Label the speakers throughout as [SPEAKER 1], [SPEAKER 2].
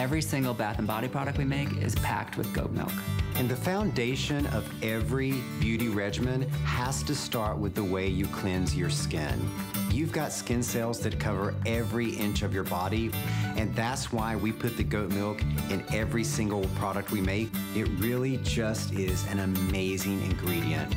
[SPEAKER 1] Every single bath and body product we make is packed with goat milk.
[SPEAKER 2] And the foundation of every beauty regimen has to start with the way you cleanse your skin. You've got skin cells that cover every inch of your body, and that's why we put the goat milk in every single product we make. It really just is an amazing ingredient.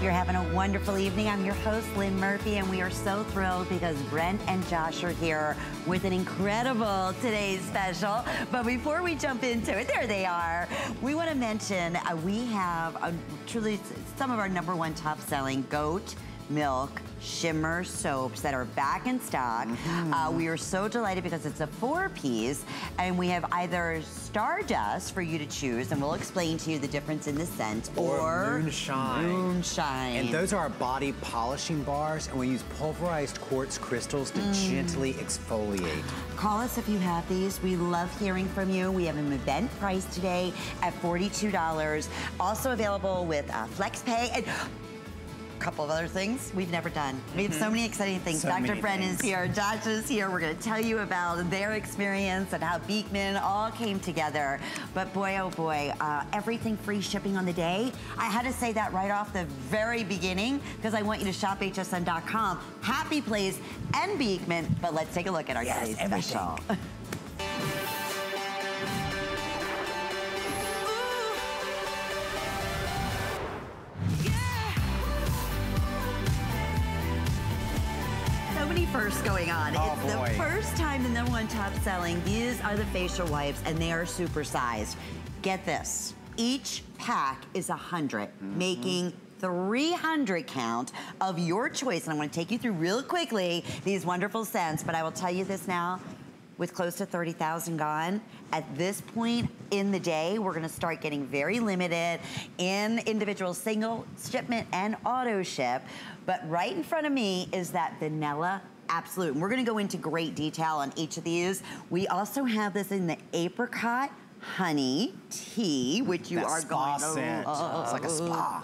[SPEAKER 3] Hope you're having a wonderful evening. I'm your host, Lynn Murphy, and we are so thrilled because Brent and Josh are here with an incredible today's special. But before we jump into it, there they are. We want to mention uh, we have uh, truly some of our number one top selling goat milk shimmer soaps that are back in stock. Mm -hmm. uh, we are so delighted because it's a four piece and we have either Stardust for you to choose and we'll explain to you the difference in the scent
[SPEAKER 4] or, or Moonshine.
[SPEAKER 3] Moonshine.
[SPEAKER 4] And those are our body polishing bars and we use pulverized quartz crystals to mm. gently exfoliate.
[SPEAKER 3] Call us if you have these. We love hearing from you. We have an event price today at $42. Also available with uh, FlexPay. And couple of other things we've never done. We have mm -hmm. so mm-hmm. many exciting things. So Dr. Is here, Josh is here. We're gonna tell you about their experience and how Beekman all came together. But boy, oh boy, uh, everything free shipping on the day. I had to say that right off the very beginning because I want you to shop hsn.com. Happy Place and Beekman, but let's take a look at our yes, today's everything. special. first going on.
[SPEAKER 4] Oh,
[SPEAKER 3] it's
[SPEAKER 4] boy.
[SPEAKER 3] the first time the number one top selling. These are the facial wipes and they are super sized. Get this, each pack is a 100, mm -hmm. making 300 count of your choice. And I'm gonna take you through real quickly these wonderful scents, but I will tell you this now, with close to 30,000 gone, at this point in the day, we're gonna start getting very limited in individual single shipment and auto ship. But right in front of me is that vanilla absolute. And we're gonna go into great detail on each of these. We also have this in the apricot honey tea, which you
[SPEAKER 4] that
[SPEAKER 3] are going oh,
[SPEAKER 4] scent. Oh, oh, it's like a spa.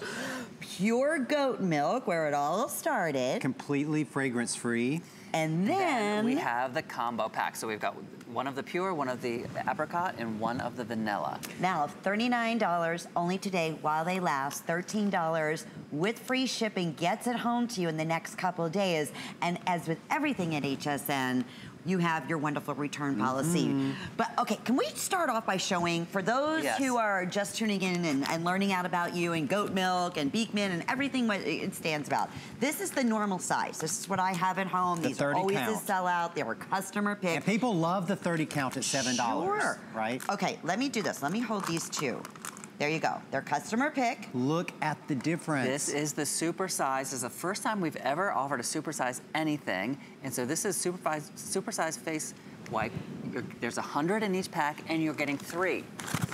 [SPEAKER 3] Pure goat milk, where it all started.
[SPEAKER 4] Completely fragrance free.
[SPEAKER 3] And then, then,
[SPEAKER 1] we have the combo pack. So we've got one of the pure, one of the apricot, and one of the vanilla.
[SPEAKER 3] Now, $39 only today while they last. $13 with free shipping gets it home to you in the next couple of days. And as with everything at HSN, you have your wonderful return policy. Mm -hmm. But okay, can we start off by showing, for those yes. who are just tuning in and, and, learning out about you and goat milk and Beekman and everything it stands about. This is the normal size. This is what I have at home.
[SPEAKER 4] The
[SPEAKER 3] These are always count. a sellout. They were customer picked.
[SPEAKER 4] And people love the 30 count at $7,
[SPEAKER 3] sure.
[SPEAKER 4] right?
[SPEAKER 3] Okay, let me do this. Let me hold these two. There you go. Their customer pick.
[SPEAKER 4] Look at the difference.
[SPEAKER 1] This is the super size. This is the first time we've ever offered a super size anything. And so this is super size, super size face wipe. There's a hundred in each pack, and you're getting three.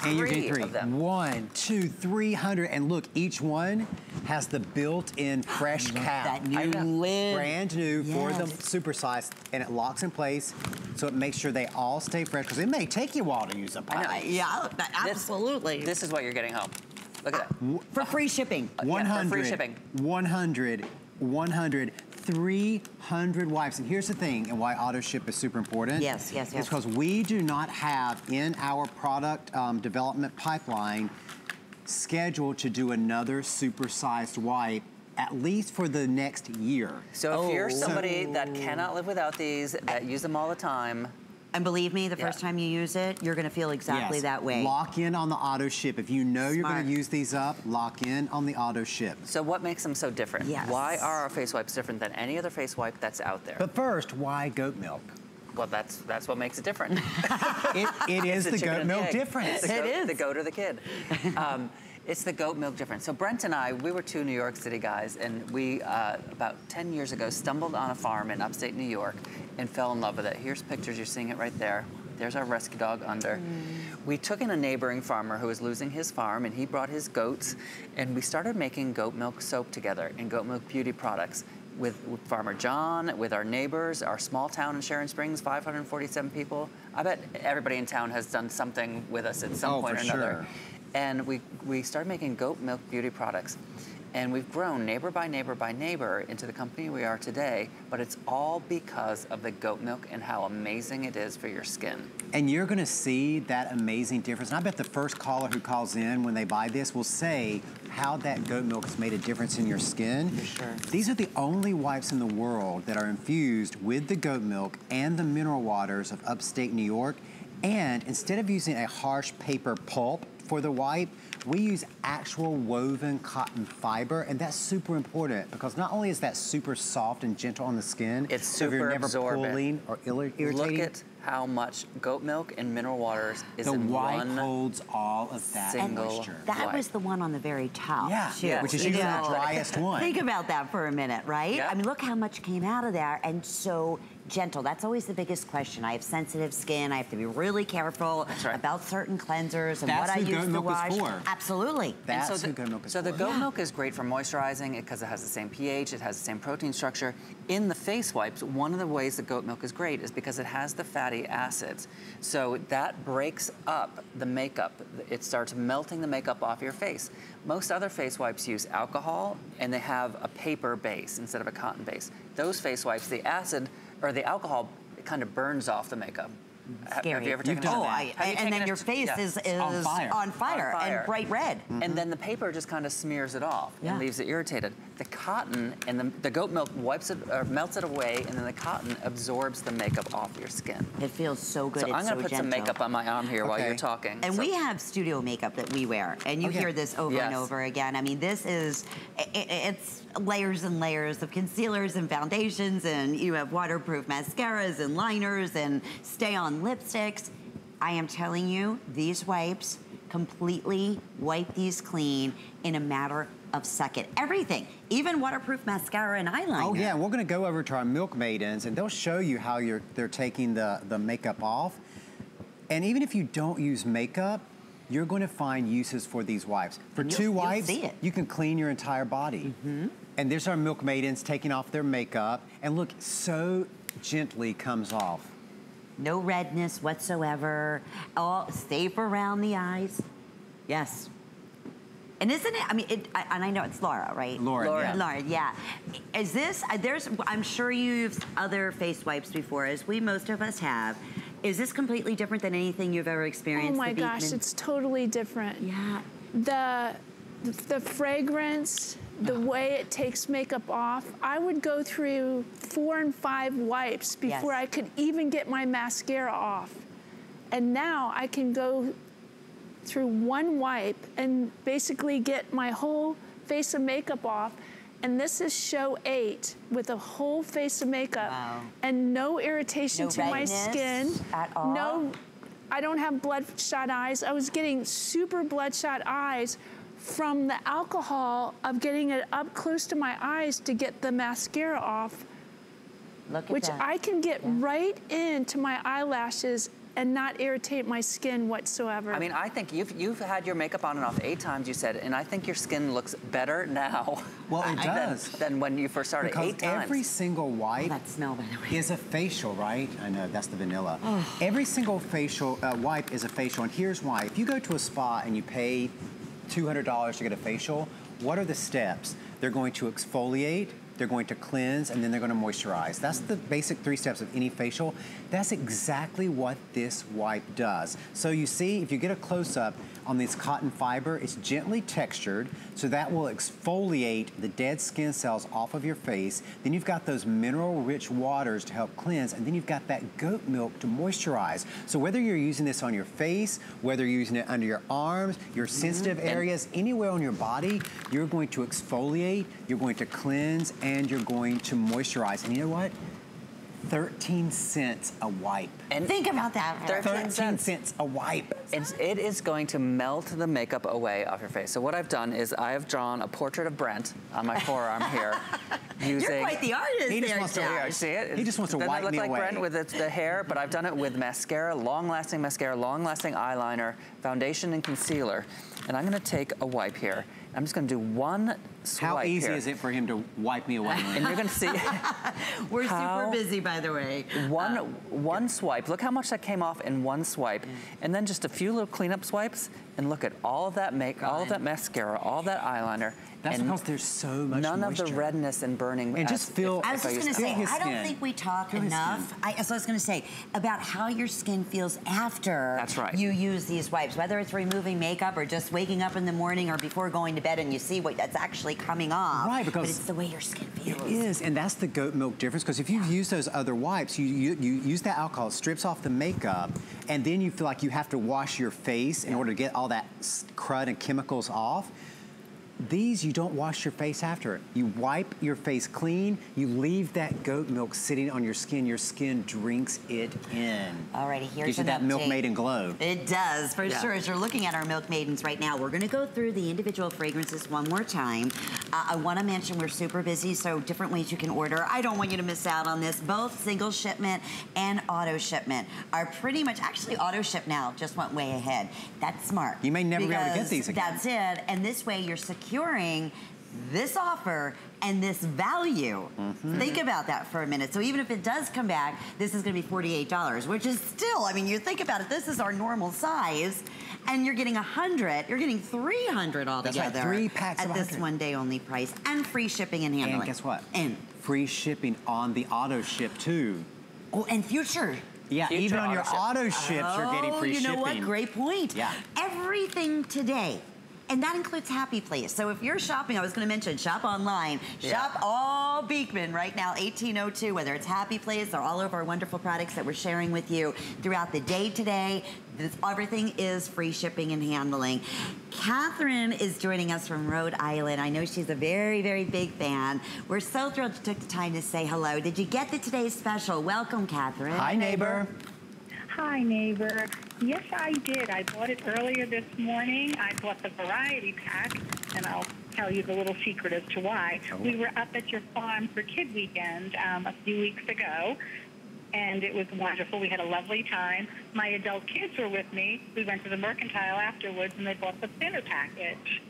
[SPEAKER 4] And you're getting three. Of them. One, two, three hundred. And look, each one has the built-in fresh cap.
[SPEAKER 3] That new lid.
[SPEAKER 4] Brand new yes. for the super size, and it locks in place, so it makes sure they all stay fresh, because it may take you a while to use a them.
[SPEAKER 3] Yeah, absolutely.
[SPEAKER 1] This, this, is what you're getting home. Look at ah, that.
[SPEAKER 3] For free shipping.
[SPEAKER 4] 100, yeah, for free shipping. 100, 100, 300 wipes. And here's the thing, and why auto ship is super important.
[SPEAKER 3] Yes, yes, yes.
[SPEAKER 4] Is because we do not have in our product um, development pipeline scheduled to do another super-sized wipe at least for the next year.
[SPEAKER 1] So if oh. you're somebody so... that cannot live without these, that use them all the time,
[SPEAKER 3] and believe me, the yeah. first time you use it, you're gonna feel exactly
[SPEAKER 4] yes.
[SPEAKER 3] that way.
[SPEAKER 4] Lock in on the auto ship. If you know Smart. you're gonna use these up, lock in on the auto ship.
[SPEAKER 1] So what makes them so different?
[SPEAKER 3] Yes.
[SPEAKER 1] Why are our face wipes different than any other face wipe that's out there?
[SPEAKER 4] But first, why goat milk?
[SPEAKER 1] Well, that's that's what makes it different.
[SPEAKER 4] it, it is the, the goat milk
[SPEAKER 1] the
[SPEAKER 4] difference.
[SPEAKER 1] The goat,
[SPEAKER 3] is.
[SPEAKER 1] The goat or the kid. Um, it's the goat milk difference. So Brent and I, we were two New York City guys, and we, uh, about 10 years ago, stumbled on a farm in upstate New York and fell in love with it. Here's pictures, you're seeing it right there. There's our rescue dog under. Mm. We took in a neighboring farmer who was losing his farm and he brought his goats and we started making goat milk soap together and goat milk beauty products with, with, Farmer John, with our neighbors, our small town in Sharon Springs, 547 people. I bet everybody in town has done something with us at some
[SPEAKER 4] oh,
[SPEAKER 1] point or
[SPEAKER 4] another.
[SPEAKER 1] Sure. And we, we started making goat milk beauty products. And we've grown neighbor by neighbor by neighbor into the company we are today, but it's all because of the goat milk and how amazing it is for your skin.
[SPEAKER 4] And you're gonna see that amazing difference. And I bet the first caller who calls in when they buy this will say how that goat milk has made a difference in your skin.
[SPEAKER 1] For sure.
[SPEAKER 4] These are the only wipes in the world that are infused with the goat milk and the mineral waters of upstate New York. And instead of using a harsh paper pulp for the wipe, we use actual woven cotton fiber, and that's super important because not only is that super soft and gentle on the skin,
[SPEAKER 1] It's
[SPEAKER 4] so you're
[SPEAKER 1] super
[SPEAKER 4] never
[SPEAKER 1] absorbent.
[SPEAKER 4] pulling or irritating,
[SPEAKER 1] Look at how much goat milk and mineral waters is
[SPEAKER 4] the
[SPEAKER 1] in
[SPEAKER 4] wipe
[SPEAKER 1] one
[SPEAKER 4] holds all of that
[SPEAKER 1] single
[SPEAKER 4] moisture.
[SPEAKER 3] That
[SPEAKER 1] Wipe.
[SPEAKER 3] was the one on the very top,
[SPEAKER 4] Yeah,
[SPEAKER 3] too.
[SPEAKER 1] yeah,
[SPEAKER 4] which is usually the driest one.
[SPEAKER 3] Think about that for a minute, right?
[SPEAKER 1] Yeah.
[SPEAKER 3] I mean, look how much came out of there and so gentle. That's always the biggest question. I have sensitive skin. I have to be really careful
[SPEAKER 1] right.
[SPEAKER 3] about certain cleansers and
[SPEAKER 4] That's
[SPEAKER 3] what I
[SPEAKER 4] who
[SPEAKER 3] use
[SPEAKER 4] goat
[SPEAKER 3] to
[SPEAKER 4] milk is
[SPEAKER 3] wash.
[SPEAKER 4] for.
[SPEAKER 3] Absolutely.
[SPEAKER 1] And
[SPEAKER 4] That's
[SPEAKER 1] so the,
[SPEAKER 4] who goat milk is
[SPEAKER 1] So the goat
[SPEAKER 3] Yeah.
[SPEAKER 1] milk is great for moisturizing because it has the same pH, it has the same protein structure. In the face wipes, one of the ways that goat milk is great is because it has the fatty acids. So that breaks up the makeup. It starts melting the makeup off your face. Most other face wipes use alcohol and they have a paper base instead of a cotton base. Those face wipes, the acid or the alcohol it kind of burns off the makeup. Mm-hmm. Ha- Have you ever taken
[SPEAKER 4] done
[SPEAKER 1] a-
[SPEAKER 3] Oh,
[SPEAKER 4] that.
[SPEAKER 3] I,
[SPEAKER 1] you
[SPEAKER 3] and
[SPEAKER 1] taken
[SPEAKER 3] then your face
[SPEAKER 1] yeah.
[SPEAKER 3] is, is
[SPEAKER 4] on fire.
[SPEAKER 3] on fire
[SPEAKER 1] On fire.
[SPEAKER 3] and bright red.
[SPEAKER 1] And mm-hmm. then the paper just kind of smears it off
[SPEAKER 3] Yeah.
[SPEAKER 1] and leaves it irritated. The cotton and the, the goat milk wipes it or melts it away, and then the cotton absorbs the makeup off your skin.
[SPEAKER 3] It feels so good.
[SPEAKER 1] so
[SPEAKER 3] it's
[SPEAKER 1] I'm gonna
[SPEAKER 3] so
[SPEAKER 1] put
[SPEAKER 3] gentle.
[SPEAKER 1] some makeup on my arm here while you're talking.
[SPEAKER 3] And
[SPEAKER 1] So-
[SPEAKER 3] we have studio makeup that we wear, and you
[SPEAKER 4] Okay.
[SPEAKER 3] hear this over and over again. I mean, this is i- i- it's layers and layers of concealers and foundations, and you have waterproof mascaras and liners and stay-on lipsticks. I am telling you, these wipes completely wipe these clean in a matter of second. Everything, even waterproof mascara and eyeliner.
[SPEAKER 4] Oh yeah, we're gonna go over to our milk maidens and they'll show you how you're they're taking the, the makeup off. And even if you don't use makeup, you're going to find uses for these wipes. For 2 wipes, you can clean your entire body. Mm-hmm. And there's our milk maidens taking off their makeup, and look, so gently comes off.
[SPEAKER 3] No redness whatsoever. All safe around the eyes. Yes. And isn't it? I mean, it, I, and I know it's Laura, right?
[SPEAKER 4] Laura,
[SPEAKER 1] Laura.
[SPEAKER 4] yeah.
[SPEAKER 3] Laura, yeah. Is this? uh, There's. I'm sure you've other face wipes before, as we most of us have. Is this completely different than anything you've ever experienced?
[SPEAKER 5] Oh
[SPEAKER 3] my
[SPEAKER 5] gosh,
[SPEAKER 3] Beekman?
[SPEAKER 5] it's totally different.
[SPEAKER 3] Yeah.
[SPEAKER 5] The the fragrance, the way it takes makeup off. I would go through four and five wipes before
[SPEAKER 3] Yes.
[SPEAKER 5] I could even get my mascara off. And now I can go through one wipe and basically get my whole face of makeup off. And this is show eight with a whole face of makeup
[SPEAKER 3] Wow.
[SPEAKER 5] and no irritation
[SPEAKER 3] No
[SPEAKER 5] to my skin.
[SPEAKER 3] at all?
[SPEAKER 5] No I don't have bloodshot eyes. I was getting super bloodshot eyes from the alcohol of getting it up close to my eyes to get the mascara off,
[SPEAKER 3] Look at
[SPEAKER 5] which
[SPEAKER 3] that.
[SPEAKER 5] I can get right into my eyelashes and not irritate my skin whatsoever.
[SPEAKER 1] I mean, I think you've you've had your makeup on and off eight times. You said, and I think your skin looks better now.
[SPEAKER 4] Well, it does.
[SPEAKER 1] than when you first started.
[SPEAKER 4] Because
[SPEAKER 1] eight times.
[SPEAKER 4] every single
[SPEAKER 3] Oh,
[SPEAKER 4] wipe
[SPEAKER 3] that smell, by the way.
[SPEAKER 4] is a facial, right? I know, that's the vanilla.
[SPEAKER 3] Oh.
[SPEAKER 4] Every single facial uh, wipe is a facial, and here's why. If you go to a spa and you pay $200 to get a facial, what are the steps? They're going to exfoliate, they're going to cleanse, and then they're going to moisturize. That's the basic three steps of any facial. That's exactly what this wipe does. So you see, if you get a close-up on this cotton fiber, it's gently textured, so that will exfoliate the dead skin cells off of your face. Then you've got those mineral-rich waters to help cleanse, and then you've got that goat milk to moisturize. So whether you're using this on your face, whether you're using it under your arms, your mm-hmm. sensitive areas, anywhere on your body, you're going to exfoliate, you're going to cleanse, and you're going to moisturize. And you know what? 13 cents a wipe.
[SPEAKER 1] and
[SPEAKER 3] Think about that.
[SPEAKER 1] 13
[SPEAKER 4] 13
[SPEAKER 1] cents.
[SPEAKER 4] cents a wipe.
[SPEAKER 1] It's, it is going to melt the makeup away off your face. So what I've done is I have drawn a portrait of Brent on my forearm here. using,
[SPEAKER 3] You're quite the artist
[SPEAKER 4] He just
[SPEAKER 3] there,
[SPEAKER 4] wants to-
[SPEAKER 3] Josh.
[SPEAKER 1] Yeah, see it?
[SPEAKER 4] He just wants to
[SPEAKER 1] Doesn't
[SPEAKER 4] wipe
[SPEAKER 1] it look
[SPEAKER 4] me
[SPEAKER 1] like
[SPEAKER 4] away.
[SPEAKER 1] Brent with the, the hair, but I've done it with mascara, long-lasting mascara, long-lasting eyeliner, foundation and concealer. And I'm gonna take a wipe here. I'm just gonna do one swipe
[SPEAKER 4] How easy
[SPEAKER 1] here.
[SPEAKER 4] is it for him to wipe me away?
[SPEAKER 1] And you're gonna see
[SPEAKER 3] We're super busy, by the way.
[SPEAKER 1] one uh, one swipe. Look how much that came off in one swipe, mm. and then just a few little cleanup swipes, and look at all of that make, all of that mascara, all that eyeliner,
[SPEAKER 4] That's
[SPEAKER 1] and
[SPEAKER 4] because there's so much
[SPEAKER 1] none of the redness and burning.
[SPEAKER 4] And
[SPEAKER 1] as
[SPEAKER 4] just
[SPEAKER 1] if-
[SPEAKER 4] feel-
[SPEAKER 1] if
[SPEAKER 3] I was just gonna say, I don't
[SPEAKER 4] skin.
[SPEAKER 3] think we talk
[SPEAKER 4] Feel
[SPEAKER 3] enough.
[SPEAKER 4] skin.
[SPEAKER 3] I, so I was gonna say about how your skin feels after
[SPEAKER 1] That's right.
[SPEAKER 3] you use these wipes, whether it's removing makeup or just waking up in the morning or before going to bed and you see what that's actually coming off.
[SPEAKER 4] Right,
[SPEAKER 3] but
[SPEAKER 4] because
[SPEAKER 3] it's the way your skin feels.
[SPEAKER 4] It is, and that's the goat milk difference. Because if you use those other wipes, you, you you use that alcohol, strips off the makeup, and then you feel like you have to wash your face in order to get all that crud and chemicals off. These, you don't wash your face after. You wipe your face clean, you leave that goat milk sitting on your skin, your skin drinks it in.
[SPEAKER 3] Alrighty, here's
[SPEAKER 4] Gives you that milk
[SPEAKER 3] update.
[SPEAKER 4] maiden glow.
[SPEAKER 3] It does, for
[SPEAKER 1] Yeah.
[SPEAKER 3] sure. As you're looking at our Milk Maidens right now, we're gonna go through the individual fragrances one more time. Uh, I wanna mention we're super busy, so different ways you can order. I don't want you to miss out on this. Both single shipment and auto shipment are pretty much, actually auto ship now just went way ahead. That's smart.
[SPEAKER 4] You may never be able to get these again.
[SPEAKER 3] That's it, and this way you're securing this offer and this value.
[SPEAKER 4] Mm-hmm.
[SPEAKER 3] Think about that for a minute. So even if it does come back, this is going to be $48, which is still, I mean, you think about it, this is our normal size, and you're getting 100, you're getting 300 altogether.
[SPEAKER 4] right, three packs
[SPEAKER 3] At
[SPEAKER 4] of
[SPEAKER 3] this one day only price, and free shipping and handling.
[SPEAKER 4] And guess what?
[SPEAKER 3] And,
[SPEAKER 4] Free shipping on the auto ship too.
[SPEAKER 3] oh, and future.
[SPEAKER 4] Yeah,
[SPEAKER 1] Future
[SPEAKER 4] even on your
[SPEAKER 1] auto ship.
[SPEAKER 4] auto ships, you're getting
[SPEAKER 3] Oh,
[SPEAKER 4] free
[SPEAKER 3] you know
[SPEAKER 4] shipping.
[SPEAKER 3] what? Great point.
[SPEAKER 4] Yeah.
[SPEAKER 3] Everything today. And that includes Happy Place. So if you're shopping, I was going to mention shop online,
[SPEAKER 1] Yeah.
[SPEAKER 3] shop all Beekman right now, 1802, whether it's Happy Place or all of our wonderful products that we're sharing with you throughout the day today. This, everything is free shipping and handling. Catherine is joining us from Rhode Island. I know she's a very, very big fan. We're so thrilled you took the time to say hello. Did you get the today's special? Welcome, Catherine.
[SPEAKER 4] Hi, neighbor.
[SPEAKER 6] Hi, neighbor. Yes, I did. I bought it earlier this morning. I bought the variety pack, and I'll tell you the little secret as to why. We were up at your farm for Kid Weekend um, a few weeks ago, and it was wonderful. We had a lovely time. My adult kids were with me. We went to the Mercantile afterwards, and they bought the thinner package.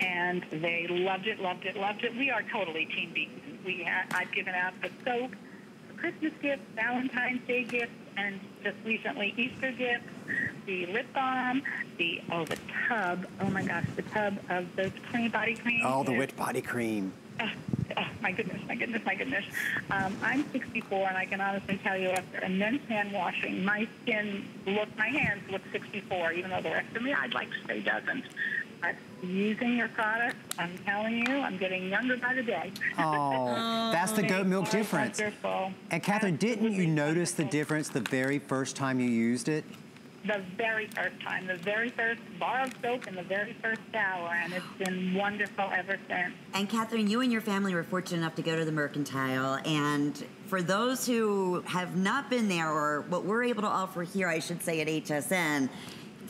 [SPEAKER 6] And they loved it, loved it, loved it. We are totally Team Beekman. We ha- I've given out the soap, the Christmas gifts, Valentine's Day gifts, and just recently Easter gifts, the lip balm, the oh the tub, oh my gosh, the tub of the cream body cream.
[SPEAKER 4] Oh, the wet body cream.
[SPEAKER 6] Oh, oh, my goodness, my goodness, my goodness. Um, I'm 64, and I can honestly tell you, after immense hand washing, my skin look, my hands look 64, even though the rest of me, I'd like to say, doesn't. But using your products, I'm telling you, I'm getting younger by the day.
[SPEAKER 4] Oh, that's the goat milk difference.
[SPEAKER 6] Wonderful.
[SPEAKER 4] And Catherine, didn't you notice the difference the very first time you used it?
[SPEAKER 6] The very first time, the very first bar of soap and the very first shower, and it's been wonderful ever since.
[SPEAKER 3] And Catherine, you and your family were fortunate enough to go to the Mercantile. And for those who have not been there, or what we're able to offer here, I should say at HSN,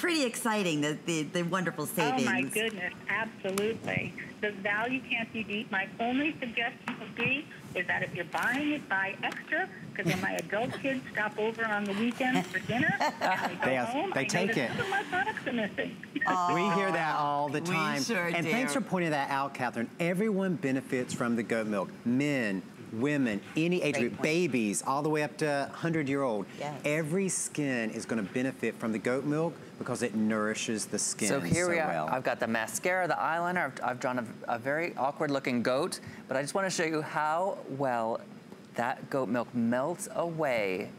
[SPEAKER 3] pretty exciting the, the, the wonderful savings.
[SPEAKER 6] Oh my goodness, absolutely. The value can't be beat. My only suggestion would be is that if you're buying it, buy extra. Because when my adult kids stop over on the weekends for dinner, and we go
[SPEAKER 4] They-
[SPEAKER 6] home,
[SPEAKER 4] they take it.
[SPEAKER 6] some of my products are missing.
[SPEAKER 4] we hear that all the
[SPEAKER 3] we
[SPEAKER 4] time.
[SPEAKER 3] sure
[SPEAKER 4] and
[SPEAKER 3] do.
[SPEAKER 4] thanks for pointing that out, Catherine. Everyone benefits from the goat milk. Men, women, any age group, babies, all the way up to 100 year old.
[SPEAKER 3] Yes.
[SPEAKER 4] Every skin is going to benefit from the goat milk because it nourishes the skin
[SPEAKER 1] So here we are.
[SPEAKER 4] well.
[SPEAKER 1] I've got the mascara, the eyeliner. I've, I've drawn a, a very awkward looking goat, but I just want to show you how well that goat milk melts away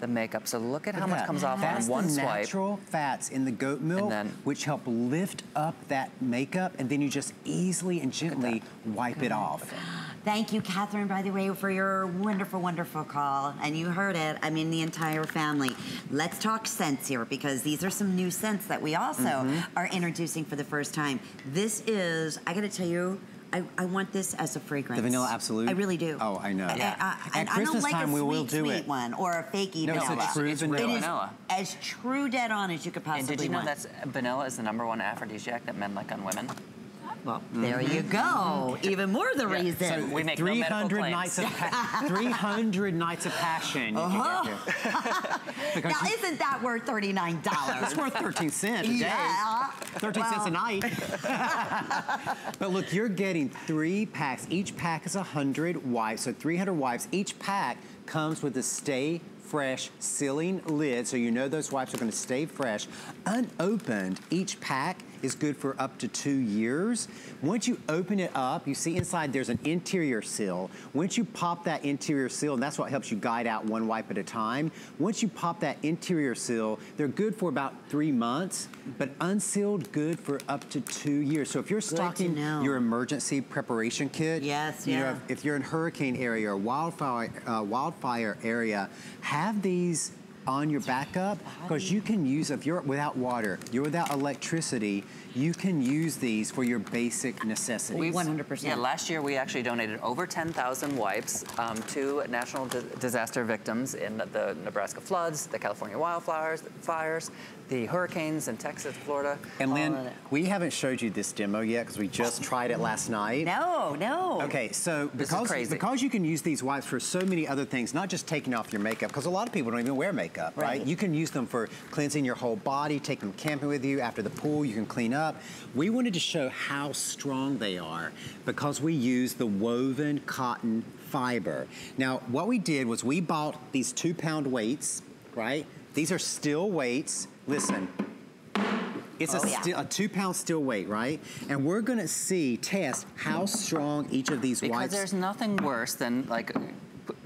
[SPEAKER 1] the makeup. So look at how
[SPEAKER 4] Look
[SPEAKER 1] much comes off
[SPEAKER 4] That's
[SPEAKER 1] on one
[SPEAKER 4] the
[SPEAKER 1] swipe.
[SPEAKER 4] natural fats in the goat milk,
[SPEAKER 1] then-
[SPEAKER 4] which help lift up that makeup, and then you just easily and gently wipe it off.
[SPEAKER 3] Thank you, Catherine, by the way, for your wonderful, wonderful call. And you heard it. I mean, the entire family. Let's talk scents here because these are some new scents that we also
[SPEAKER 4] Mm-hmm.
[SPEAKER 3] are introducing for the first time. This is, I got to tell you, I, I want this as a fragrance.
[SPEAKER 4] The vanilla absolute?
[SPEAKER 3] I really do.
[SPEAKER 4] Oh, I know.
[SPEAKER 3] I-
[SPEAKER 4] Yeah.
[SPEAKER 3] I,
[SPEAKER 4] At
[SPEAKER 3] and I don't
[SPEAKER 4] Christmas
[SPEAKER 3] like
[SPEAKER 4] time,
[SPEAKER 3] a
[SPEAKER 4] we
[SPEAKER 3] sweet,
[SPEAKER 4] will do
[SPEAKER 3] sweet
[SPEAKER 4] it.
[SPEAKER 3] one or a fakey
[SPEAKER 4] No, it's a
[SPEAKER 3] vanilla.
[SPEAKER 4] true
[SPEAKER 1] It's
[SPEAKER 4] vanilla.
[SPEAKER 3] It is
[SPEAKER 1] vanilla.
[SPEAKER 3] as true dead on as you could possibly
[SPEAKER 1] And did you know
[SPEAKER 3] want.
[SPEAKER 1] that's vanilla is the number one aphrodisiac that men like on women?
[SPEAKER 3] Well, there you mm-hmm. go. Mm-hmm. Even more the
[SPEAKER 1] Yeah.
[SPEAKER 3] reason.
[SPEAKER 1] So we make
[SPEAKER 4] 300
[SPEAKER 1] claims.
[SPEAKER 4] nights of pa- 300 nights of passion. you can get uh-huh.
[SPEAKER 3] now,
[SPEAKER 4] you-
[SPEAKER 3] isn't that worth $39?
[SPEAKER 4] it's worth 13 cents a day.
[SPEAKER 3] Yeah.
[SPEAKER 4] 13 cents a night. but look, you're getting three packs. Each pack is 100 wipes, so 300 wipes. Each pack comes with a Stay Fresh sealing lid, so you know those wipes are going to stay fresh. Unopened, each pack is good for up to two years. Once you open it up, you see inside there's an interior seal. Once you pop that interior seal, and that's what helps you guide out one wipe at a time. Once you pop that interior seal, they're good for about three months, but unsealed good for up to two years. So if you're stocking your emergency preparation kit,
[SPEAKER 3] Yes,
[SPEAKER 4] you know,
[SPEAKER 3] yeah.
[SPEAKER 4] if, if you're in hurricane area or wildfire, uh, wildfire area, have these on your backup because you can use, if you're without water, you're without electricity, you can use these for your basic necessities.
[SPEAKER 3] We 100%.
[SPEAKER 1] Yeah, last year we actually donated over 10,000 wipes um, to national di- disaster victims in the Nebraska floods, the California wildfires, fires, the hurricanes in Texas, Florida.
[SPEAKER 4] And Lynn, we haven't showed you this demo yet because we just tried it last night.
[SPEAKER 3] No, no.
[SPEAKER 4] Okay, so because,
[SPEAKER 1] crazy.
[SPEAKER 4] because you can use these wipes for so many other things, not just taking off your makeup, because a lot of people don't even wear makeup, right?
[SPEAKER 3] Right.
[SPEAKER 4] You can use them for cleansing your whole body, take them camping with you, after the pool, you can clean up. We wanted to show how strong they are because we use the woven cotton fiber. Now, what we did was we bought these two pound weights, right? These are steel weights. Listen, it's a,
[SPEAKER 3] Oh, yeah.
[SPEAKER 4] a two pound steel weight, right? And we're gonna see, test how strong each of these
[SPEAKER 1] Because
[SPEAKER 4] wipes
[SPEAKER 1] there's nothing worse than like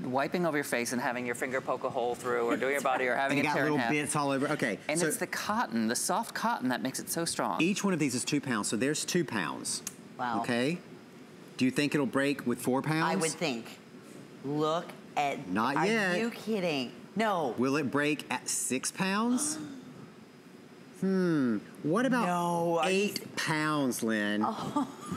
[SPEAKER 1] wiping over your face and having your finger poke a hole through or doing your body or
[SPEAKER 4] and
[SPEAKER 1] having
[SPEAKER 4] you
[SPEAKER 1] it
[SPEAKER 4] got
[SPEAKER 1] tear in
[SPEAKER 4] little
[SPEAKER 1] half.
[SPEAKER 4] bits all over. Okay,
[SPEAKER 1] And
[SPEAKER 4] so
[SPEAKER 1] it's the cotton, the soft cotton that makes it so strong.
[SPEAKER 4] each one of these is two pounds, so there's two pounds.
[SPEAKER 3] Wow.
[SPEAKER 4] Okay. Do you think it'll break with four pounds?
[SPEAKER 3] I would think. Look at.
[SPEAKER 4] Not
[SPEAKER 3] are
[SPEAKER 4] yet.
[SPEAKER 3] Are you kidding? No.
[SPEAKER 4] Will it break at six pounds? hmm. What about
[SPEAKER 3] No, are you
[SPEAKER 4] eight pounds, Lynn?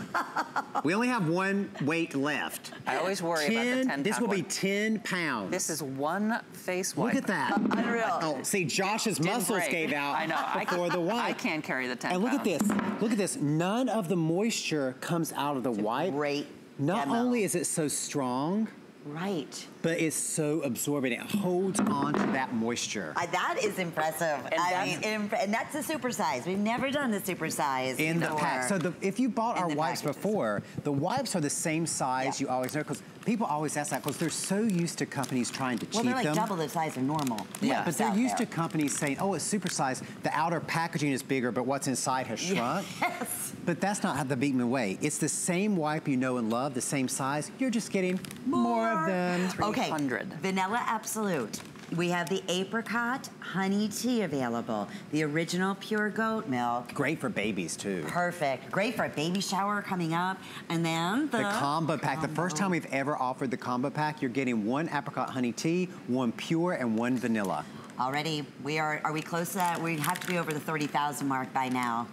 [SPEAKER 4] we only have one weight left.
[SPEAKER 1] I always worry about the 10 pound
[SPEAKER 4] This
[SPEAKER 1] pound
[SPEAKER 4] will be 10 pounds.
[SPEAKER 1] This is one face wipe.
[SPEAKER 4] Look at that.
[SPEAKER 3] Unreal.
[SPEAKER 4] Oh, see, Josh's
[SPEAKER 1] Didn't
[SPEAKER 4] muscles
[SPEAKER 1] break.
[SPEAKER 4] gave out
[SPEAKER 1] I know. I,
[SPEAKER 4] before the wipe.
[SPEAKER 1] I can't carry the 10
[SPEAKER 4] And look at this. Look at this. None of the moisture comes out of the wipe.
[SPEAKER 3] Great.
[SPEAKER 4] Not
[SPEAKER 3] demo.
[SPEAKER 4] only is it so strong,
[SPEAKER 3] Right.
[SPEAKER 4] But it's so absorbent. It holds on to that moisture.
[SPEAKER 3] I, that is impressive.
[SPEAKER 1] And
[SPEAKER 3] I
[SPEAKER 1] that's-
[SPEAKER 3] mean, imp- and that's the super size. We've never done the super size
[SPEAKER 4] in the pack. So the, if you bought our wipes
[SPEAKER 3] packages.
[SPEAKER 4] before, the wipes are the same size
[SPEAKER 3] Yeah.
[SPEAKER 4] you always know because people always ask that because they're so used to companies trying to
[SPEAKER 3] well,
[SPEAKER 4] cheat
[SPEAKER 3] they're like
[SPEAKER 4] them.
[SPEAKER 3] double the size of normal.
[SPEAKER 1] Yeah.
[SPEAKER 4] But they're used
[SPEAKER 3] there.
[SPEAKER 4] to companies saying, oh, it's supersized. The outer packaging is bigger, but what's inside has shrunk.
[SPEAKER 3] Yes.
[SPEAKER 4] But that's not how the Beekman way. It's the same wipe you know and love, the same size. You're just getting more, of them.
[SPEAKER 3] Okay.
[SPEAKER 1] 300.
[SPEAKER 3] Vanilla Absolute. We have the apricot honey tea available. The original pure goat milk.
[SPEAKER 4] Great for babies too.
[SPEAKER 3] Perfect. Great for a baby shower coming up. And then the,
[SPEAKER 4] The combo pack. The first time we've ever offered the combo pack, you're getting one apricot honey tea, one pure, and one vanilla.
[SPEAKER 3] Already, we are. Are we close to that? We have to be over the thirty thousand mark by now.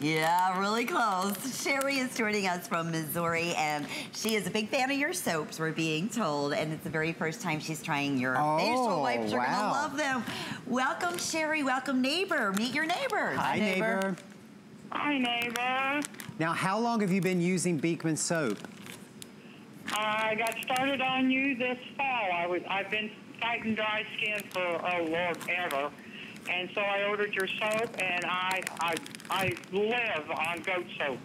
[SPEAKER 3] Yeah, really close. Sherry is joining us from Missouri, and she is a big fan of your soaps. We're being told, and it's the very first time she's trying your
[SPEAKER 4] Oh,
[SPEAKER 3] facial wipes. You're
[SPEAKER 4] wow.
[SPEAKER 3] gonna love them. Welcome, Sherry. Welcome, neighbor. Meet your neighbors.
[SPEAKER 4] Hi,
[SPEAKER 1] neighbor.
[SPEAKER 4] neighbor.
[SPEAKER 7] Hi, neighbor.
[SPEAKER 4] Now, how long have you been using Beekman soap?
[SPEAKER 7] I got started on you this fall. I was I've been fighting dry skin for oh Lord ever, and so I ordered your soap, and I I I live on goat soap.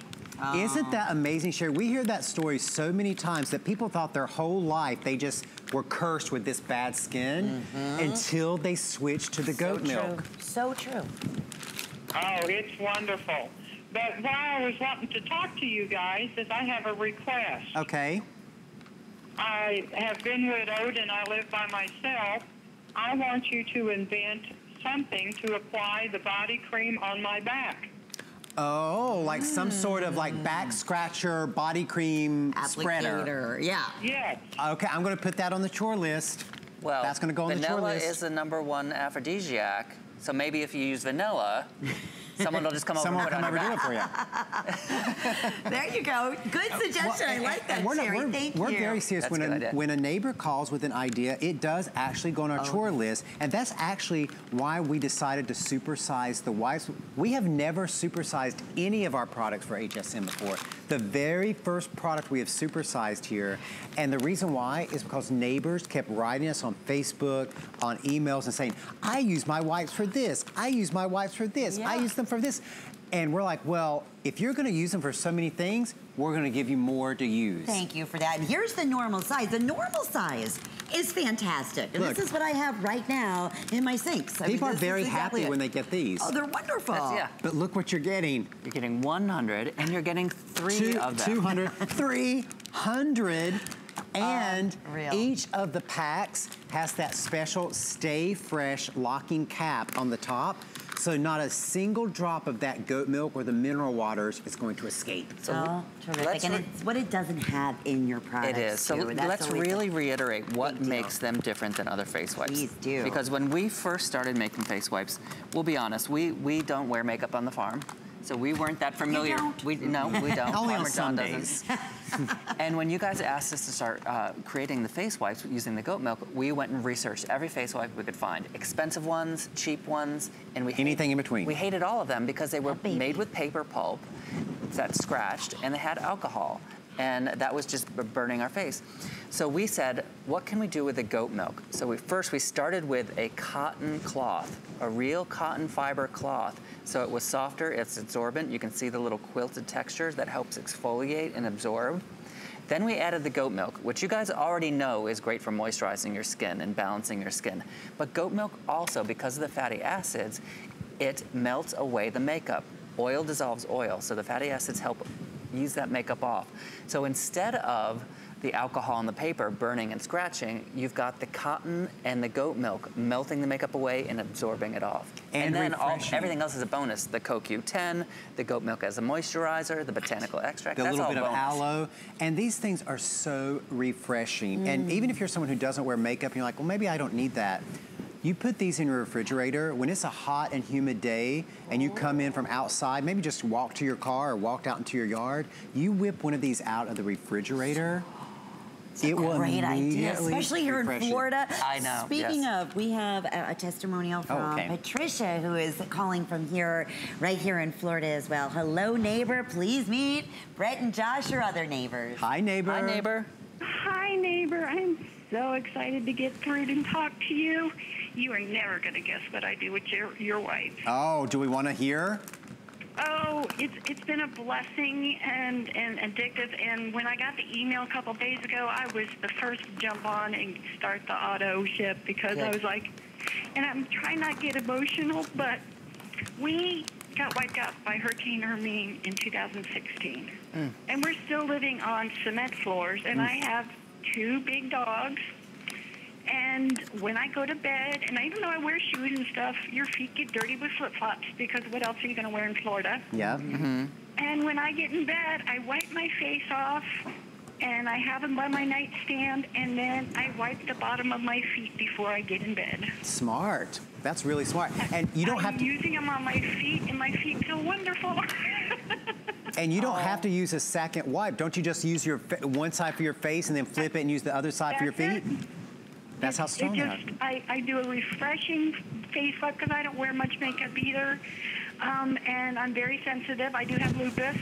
[SPEAKER 4] Isn't that amazing, Sherry? We hear that story so many times that people thought their whole life they just were cursed with this bad skin mm-hmm. until they switched to the goat
[SPEAKER 3] so
[SPEAKER 4] milk.
[SPEAKER 3] True. So true.
[SPEAKER 7] Oh, it's wonderful. But why I was wanting to talk to you guys is I have a request.
[SPEAKER 4] Okay.
[SPEAKER 7] I have been widowed and I live by myself. I want you to invent something to apply the body cream on my back.
[SPEAKER 4] Oh, like some hmm. sort of like back scratcher body cream spreader.
[SPEAKER 3] Applicator. Yeah.
[SPEAKER 7] Yes.
[SPEAKER 4] Okay, I'm going to put that on the chore list.
[SPEAKER 1] Well,
[SPEAKER 4] That's gonna go on the chore list.
[SPEAKER 1] vanilla
[SPEAKER 4] list.
[SPEAKER 1] is the number one aphrodisiac. So maybe if you use vanilla, someone will just come over
[SPEAKER 4] Someone will
[SPEAKER 1] and put
[SPEAKER 4] come
[SPEAKER 1] it
[SPEAKER 4] over
[SPEAKER 1] on
[SPEAKER 4] and do it for you.
[SPEAKER 3] There you go. Good suggestion. I
[SPEAKER 4] and-
[SPEAKER 3] like that,
[SPEAKER 4] and we're not-
[SPEAKER 3] Sherry.
[SPEAKER 4] we're,
[SPEAKER 3] Thank
[SPEAKER 4] we're
[SPEAKER 3] you.
[SPEAKER 4] very serious.
[SPEAKER 1] That's
[SPEAKER 4] when
[SPEAKER 1] a
[SPEAKER 4] a,
[SPEAKER 1] good idea.
[SPEAKER 4] when a neighbor calls with an idea, it does actually go on our
[SPEAKER 3] Oh.
[SPEAKER 4] chore list, and that's actually why we decided to supersize the wipes. We have never supersized any of our products for HSN before. The very first product we have supersized here, and the reason why is because neighbors kept writing us on Facebook, on emails, and saying, "I use my wipes for this. I use my wipes for this. I use them for this." And we're like, well, if you're gonna use them for so many things, we're gonna give you more to use.
[SPEAKER 3] Thank you for that. And here's the normal size. The normal size is fantastic. And
[SPEAKER 4] Look.
[SPEAKER 3] this is what I have right now in my sinks. I mean,
[SPEAKER 4] People are very
[SPEAKER 3] exactly
[SPEAKER 4] happy
[SPEAKER 3] it.
[SPEAKER 4] when they get these.
[SPEAKER 3] Oh, they're wonderful.
[SPEAKER 1] That's- yeah.
[SPEAKER 4] But look what you're getting.
[SPEAKER 1] You're getting 100, and you're getting three
[SPEAKER 4] Two-
[SPEAKER 1] of them.
[SPEAKER 4] 200, 300. Uh, and
[SPEAKER 3] Unreal.
[SPEAKER 4] each of the packs has that special Stay Fresh locking cap on the top. So not a single drop of that goat milk or the mineral waters is going to escape.
[SPEAKER 1] So
[SPEAKER 3] Oh, terrific. And it's what it doesn't have in your product.
[SPEAKER 1] It is. So
[SPEAKER 3] too. That's
[SPEAKER 1] let's
[SPEAKER 3] always a
[SPEAKER 1] really reiterate what
[SPEAKER 3] big deal.
[SPEAKER 1] makes them different than other face wipes.
[SPEAKER 3] Please do.
[SPEAKER 1] Because when we first started making face wipes, we'll be honest, we, we don't wear makeup on the farm. So we weren't that familiar.
[SPEAKER 3] don't?
[SPEAKER 1] We no, we don't.
[SPEAKER 4] Only on
[SPEAKER 1] Farmer John doesn't. And when you guys asked us to start uh, creating the face wipes using the goat milk, we went and researched every face wipe we could find. Expensive ones, cheap ones, and we
[SPEAKER 4] Anything in between.
[SPEAKER 1] We hated all of them because they were made with paper pulp that scratched and they had alcohol. And that was just burning our face. So we said, what can we do with the goat milk? So we first we started with a cotton cloth, a real cotton fiber cloth. So it was softer, it's absorbent. You can see the little quilted texture that helps exfoliate and absorb. Then we added the goat milk, which you guys already know is great for moisturizing your skin and balancing your skin. But goat milk also, because of the fatty acids, it melts away the makeup. Oil dissolves oil, so the fatty acids help use that makeup off. So instead of the alcohol and the paper burning and scratching, you've got the cotton and the goat milk melting the makeup away and absorbing it off.
[SPEAKER 4] And
[SPEAKER 1] then all, everything else is a bonus. The CoQ10, the goat milk as a moisturizer, the botanical extract.
[SPEAKER 4] The
[SPEAKER 1] that's
[SPEAKER 4] little bit of aloe. And these things are so refreshing. And
[SPEAKER 1] Mm.
[SPEAKER 4] even if you're someone who doesn't wear makeup, and you're like, well, maybe I don't need that. You put these in your refrigerator when it's a hot and humid day and you come in from outside, maybe just walk to your car or walked out into your yard, you whip one of these out of the refrigerator. it will
[SPEAKER 3] Great idea, especially here in. Florida.
[SPEAKER 1] I know,
[SPEAKER 3] Speaking
[SPEAKER 1] yes.
[SPEAKER 3] of, we have a, a testimonial oh, from
[SPEAKER 4] Oh, okay.
[SPEAKER 3] Patricia, who is calling from here, right here in Florida as well. Hello, neighbor. Please meet Brent and Josh, your other neighbors.
[SPEAKER 4] Hi, neighbor.
[SPEAKER 1] Hi, neighbor.
[SPEAKER 7] Hi, neighbor. I'm so excited to get through and talk to you. You are never going to guess what I do with your, your wife.
[SPEAKER 4] Oh, do we want to hear?
[SPEAKER 7] Oh, it's it's been a blessing and, and addictive. And when I got the email a couple days ago, I was the first to jump on and start the auto ship because I was like, and I'm trying not to get emotional, but we got wiped out by Hurricane Hermine in 2016, hmm. and we're still living on cement floors. And hmm. I have two big dogs. And when I go to bed, and I even though I wear shoes and stuff, your feet get dirty with flip flops because what else are you going to wear in Florida?
[SPEAKER 4] Yeah. Mm -hmm.
[SPEAKER 7] And when I get in bed, I wipe my face off and I have them by my nightstand, and then I wipe the bottom of my feet before I get in bed.
[SPEAKER 4] Smart. That's really smart. And you don't
[SPEAKER 7] I'm
[SPEAKER 4] have to
[SPEAKER 7] using them on my feet, and my feet feel wonderful.
[SPEAKER 4] And you don't have to use a second wipe. Don't you just use your one side for your face and then flip it and use the other side for your feet?
[SPEAKER 7] it.
[SPEAKER 4] That's how strong are.
[SPEAKER 7] just, I, I do a refreshing face wipe because I don't wear much makeup either. Um, and I'm very sensitive. I do have lupus,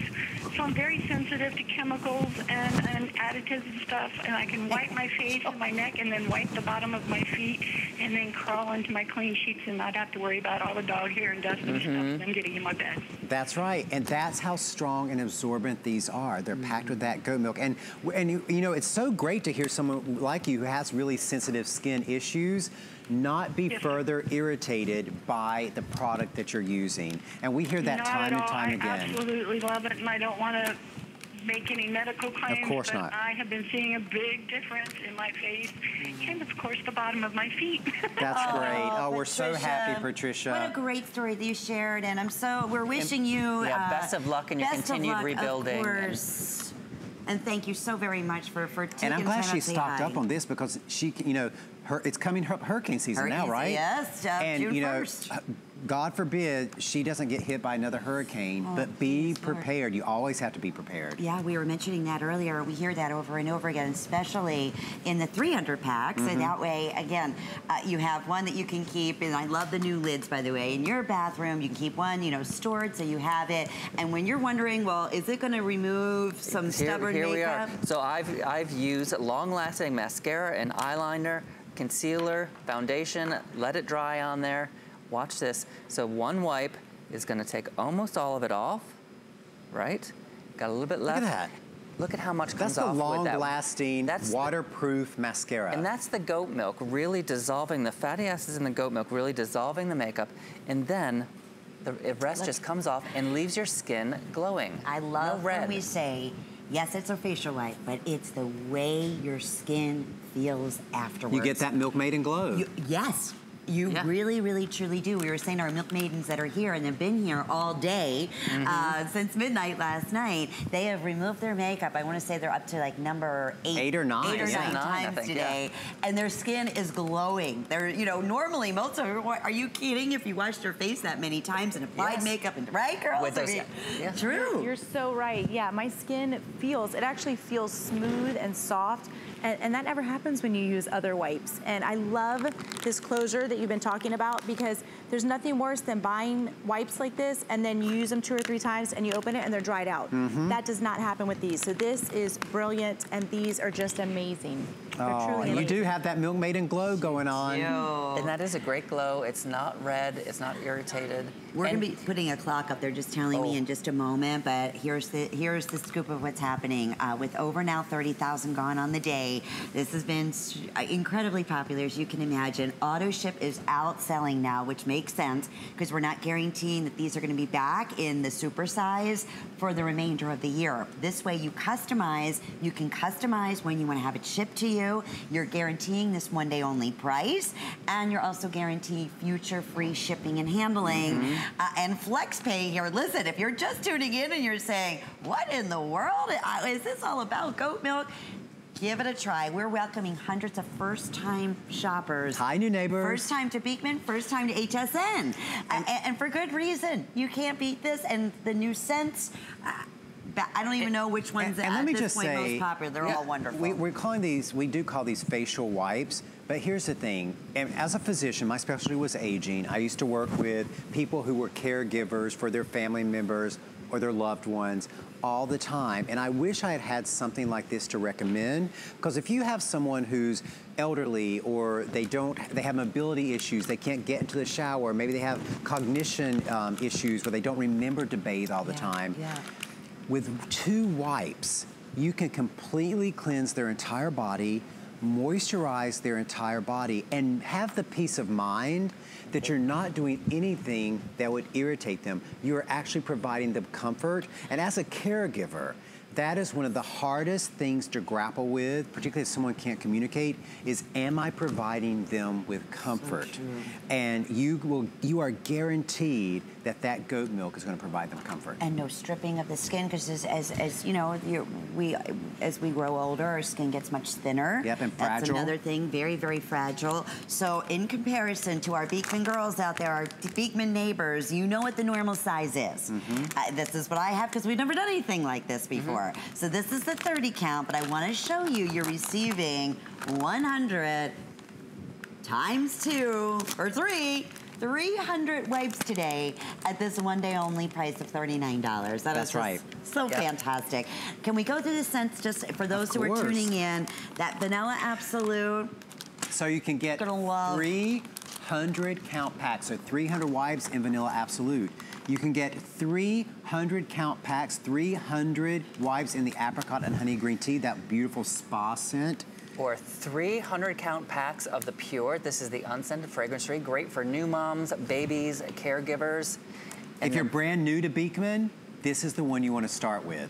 [SPEAKER 7] so I'm very sensitive to chemicals and, and additives and stuff. And I can wipe my face and my neck and then wipe the bottom of my feet and then crawl into my clean sheets and not have to worry about all the dog hair and dust and stuff and then getting in my bed.
[SPEAKER 4] That's right, and that's how strong and absorbent these are. They're packed with that goat milk, and and you, you know it's so great to hear someone like you who has really sensitive skin issues not be further irritated by the product that you're using. And we hear that
[SPEAKER 7] Not
[SPEAKER 4] time
[SPEAKER 7] at
[SPEAKER 4] and
[SPEAKER 7] all.
[SPEAKER 4] time
[SPEAKER 7] I
[SPEAKER 4] again.
[SPEAKER 7] absolutely love it, and I don't want to make any medical claims.
[SPEAKER 4] Of course
[SPEAKER 7] but
[SPEAKER 4] not.
[SPEAKER 7] I have been seeing a big difference in my face and, of course, the bottom of my feet.
[SPEAKER 4] That's great. Oh, we're so
[SPEAKER 3] Patricia,
[SPEAKER 4] happy, Patricia.
[SPEAKER 3] What a great story that you shared, and I'm so we're wishing you
[SPEAKER 1] yeah,
[SPEAKER 3] uh,
[SPEAKER 1] best of luck in your continued
[SPEAKER 3] luck,
[SPEAKER 1] rebuilding
[SPEAKER 3] Of
[SPEAKER 1] and-
[SPEAKER 3] course. And thank you so very much for for taking
[SPEAKER 4] and I'm glad she
[SPEAKER 3] out
[SPEAKER 4] stocked
[SPEAKER 3] hi.
[SPEAKER 4] up on this because she, you know, her it's coming her, hurricane season now, right?
[SPEAKER 3] yes, uh,
[SPEAKER 4] and
[SPEAKER 3] June
[SPEAKER 4] you know,
[SPEAKER 3] 1st.
[SPEAKER 4] God forbid she doesn't get hit by another hurricane,
[SPEAKER 3] Oh,
[SPEAKER 4] but be
[SPEAKER 3] please, Lord.
[SPEAKER 4] prepared. You always have to be prepared.
[SPEAKER 3] Yeah, we were mentioning that earlier. We hear that over and over again, especially in the 300 packs.
[SPEAKER 4] Mm-hmm.
[SPEAKER 3] And that way, again, uh, you have one that you can keep. And I love the new lids, by the way. In your bathroom, you can keep one, you know, stored so you have it. And when you're wondering, well, is it going to remove some
[SPEAKER 1] Here,
[SPEAKER 3] stubborn
[SPEAKER 1] here we are.
[SPEAKER 3] makeup?
[SPEAKER 1] So I've, I've used long-lasting mascara and eyeliner, concealer, foundation, let it dry on there. Watch this. So one wipe, is gonna take almost all of it off, right? Got a little bit left.
[SPEAKER 4] Look at that.
[SPEAKER 1] Look at how much
[SPEAKER 4] That's
[SPEAKER 1] comes
[SPEAKER 4] the
[SPEAKER 1] off with that.
[SPEAKER 4] long-lasting,
[SPEAKER 1] That's the-
[SPEAKER 4] waterproof mascara.
[SPEAKER 1] and that's the goat milk really dissolving, the fatty acids in the goat milk really dissolving the makeup. And then the rest just comes off and leaves your skin glowing.
[SPEAKER 3] I love
[SPEAKER 1] no
[SPEAKER 3] when we say, yes, it's a facial wipe, but it's the way your skin feels afterwards.
[SPEAKER 4] you get that Milk Maiden glow.
[SPEAKER 3] You, yes. You
[SPEAKER 1] Yeah.
[SPEAKER 3] really, really, truly do. We were saying our milk maidens that are here and have been here all day
[SPEAKER 1] Mm-hmm.
[SPEAKER 3] uh, since midnight last night. They have removed their makeup. I want to say they're up to like number eight,
[SPEAKER 4] Eight or nine,
[SPEAKER 3] eight or
[SPEAKER 4] yeah.
[SPEAKER 3] nine
[SPEAKER 1] Nine,
[SPEAKER 3] times
[SPEAKER 1] think,
[SPEAKER 3] today, and their skin is glowing. They're, you know, normally most of them. Are you kidding? If you washed your face that many times and applied
[SPEAKER 1] Yes.
[SPEAKER 3] makeup, and right, girls?
[SPEAKER 1] With
[SPEAKER 3] I
[SPEAKER 1] those-
[SPEAKER 3] mean,
[SPEAKER 1] yeah.
[SPEAKER 3] True.
[SPEAKER 8] You're so right. Yeah, my skin feels, it actually feels smooth and soft. And, and that never happens when you use other wipes. And I love this closure that you've been talking about because there's nothing worse than buying wipes like this and then you use them two or three times and you open it and they're dried out.
[SPEAKER 4] Mm-hmm.
[SPEAKER 8] That does not happen with these. So this is brilliant and these are just amazing.
[SPEAKER 4] Oh,
[SPEAKER 8] truly
[SPEAKER 4] and you do have that Milk Maiden glow going on.
[SPEAKER 1] And that is a great glow. It's not red. It's not irritated.
[SPEAKER 3] We're
[SPEAKER 1] And-
[SPEAKER 3] gonna be putting a clock up there, just telling me
[SPEAKER 1] Oh.
[SPEAKER 3] in just a moment. But here's the here's the scoop of what's happening. Uh, with over now thirty thousand gone on the day, this has been uh, incredibly popular, as you can imagine. Auto ship is outselling now, which makes sense because we're not guaranteeing that these are going to be back in the super size for the remainder of the year. This way, you customize. You can customize when you want to have it shipped to you. You're guaranteeing this one day only price, and you're also guaranteeing future free shipping and handling. Uh, and flex pay here. Listen, if you're just tuning in and you're saying, "What in the world is this all about? Goat milk." Give it a try. We're welcoming hundreds of first-time shoppers.
[SPEAKER 4] Hi, new neighbors.
[SPEAKER 3] First time to Beekman, first time to HSN. And, and for good reason. You can't beat this. And the new scents, uh, I don't even know which ones
[SPEAKER 4] And, and let me just
[SPEAKER 3] point
[SPEAKER 4] say,
[SPEAKER 3] most popular. They're
[SPEAKER 4] yeah,
[SPEAKER 3] all wonderful.
[SPEAKER 4] We, we're calling these, we do call these facial wipes. But here's the thing, and as a physician, my specialty was aging. I used to work with people who were caregivers for their family members or their loved ones all the time. And I wish I had had something like this to recommend, because if you have someone who's elderly or they don't, they have mobility issues, they can't get into the shower, maybe they have cognition um, issues where they don't remember to bathe all the time.
[SPEAKER 3] yeah.
[SPEAKER 4] With two wipes, you can completely cleanse their entire body, moisturize their entire body, and have the peace of mind that you're not doing anything that would irritate them. You are actually providing them comfort. And as a caregiver, that is one of the hardest things to grapple with, particularly if someone can't communicate, is am I providing them with comfort? and you will you are guaranteed that that goat milk is going to provide them comfort.
[SPEAKER 3] and no stripping of the skin because as, as, as you know we as we grow older our skin gets much thinner
[SPEAKER 4] Yep, and
[SPEAKER 3] that's another thing very very fragile so in comparison to our beekman girls out there our beekman neighbors you know what the normal size is
[SPEAKER 4] Mm-hmm.
[SPEAKER 3] uh, this is what i have because we've never done anything like this before so this is the 30 count but i want to show you you're receiving 100 times two or three. 300 wipes today at this one day only price of $39. That is
[SPEAKER 4] That's right.
[SPEAKER 3] So
[SPEAKER 1] Yeah.
[SPEAKER 3] fantastic. Can we go through the scents just for those who are tuning in? That vanilla absolute.
[SPEAKER 4] So you can get
[SPEAKER 3] love-
[SPEAKER 4] 300 count packs, so 300 wipes in Vanilla Absolute. You can get 300 count packs, 300 wipes in the apricot and honey green tea, that beautiful spa scent.
[SPEAKER 1] Or 300 count packs of the Pure. This is the unscented fragrance free. Great for new moms, babies, caregivers. And
[SPEAKER 4] if you're brand new to Beekman, this is the one you want to start with.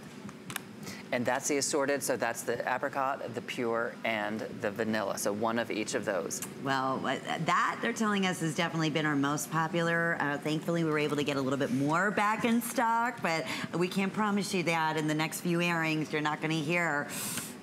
[SPEAKER 1] And that's the assorted, so that's the apricot, the pure, and the vanilla. So one of each of those.
[SPEAKER 3] Well, uh, that they're telling us has definitely been our most popular. Uh, thankfully, we were able to get a little bit more back in stock, but we can't promise you that in the next few airings, you're not going to hear.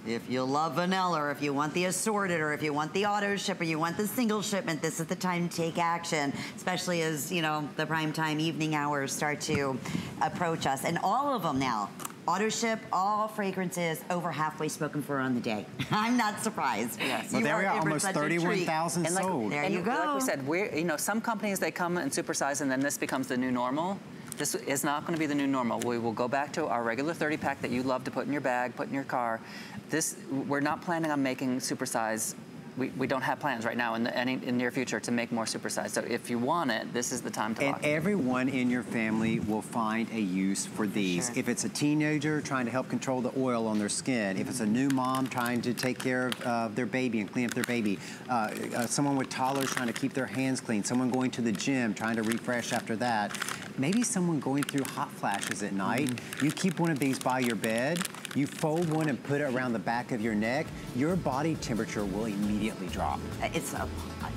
[SPEAKER 3] If you love vanilla, or if you want the assorted, or if you want the auto ship, or you want the single shipment, this is the time to take action, especially as, you know, the prime time evening hours start to approach us. And all of them now, auto ship, all fragrances over halfway spoken for on the day. I'm not surprised.
[SPEAKER 1] Yes.
[SPEAKER 4] Well,
[SPEAKER 3] You
[SPEAKER 4] there we are,
[SPEAKER 3] in for
[SPEAKER 4] almost
[SPEAKER 3] such a
[SPEAKER 4] 31,000
[SPEAKER 1] And like,
[SPEAKER 4] sold.
[SPEAKER 3] There
[SPEAKER 1] and
[SPEAKER 3] you
[SPEAKER 1] Like
[SPEAKER 3] go.
[SPEAKER 1] we said, we're, you know, some companies, they come and supersize and then this becomes the new normal. This is not going to be the new normal. We will go back to our regular 30 pack that you love to put in your bag, put in your car. This, we're not planning on making supersize we, we don't have plans right now in the any in near future to make more supersize. So if you want it, this is the time to
[SPEAKER 4] And everyone in your family will find a use for these.
[SPEAKER 1] sure.
[SPEAKER 4] If it's a teenager trying to help control the oil on their skin, if it's a new mom trying to take care of uh, their baby and clean up their baby, uh, uh, someone with toddlers trying to keep their hands clean, someone going to the gym trying to refresh after that, maybe someone going through hot flashes at night, you keep one of these by your bed, you fold one and put it around the back of your neck, your body temperature will immediately drop.
[SPEAKER 3] It's, uh,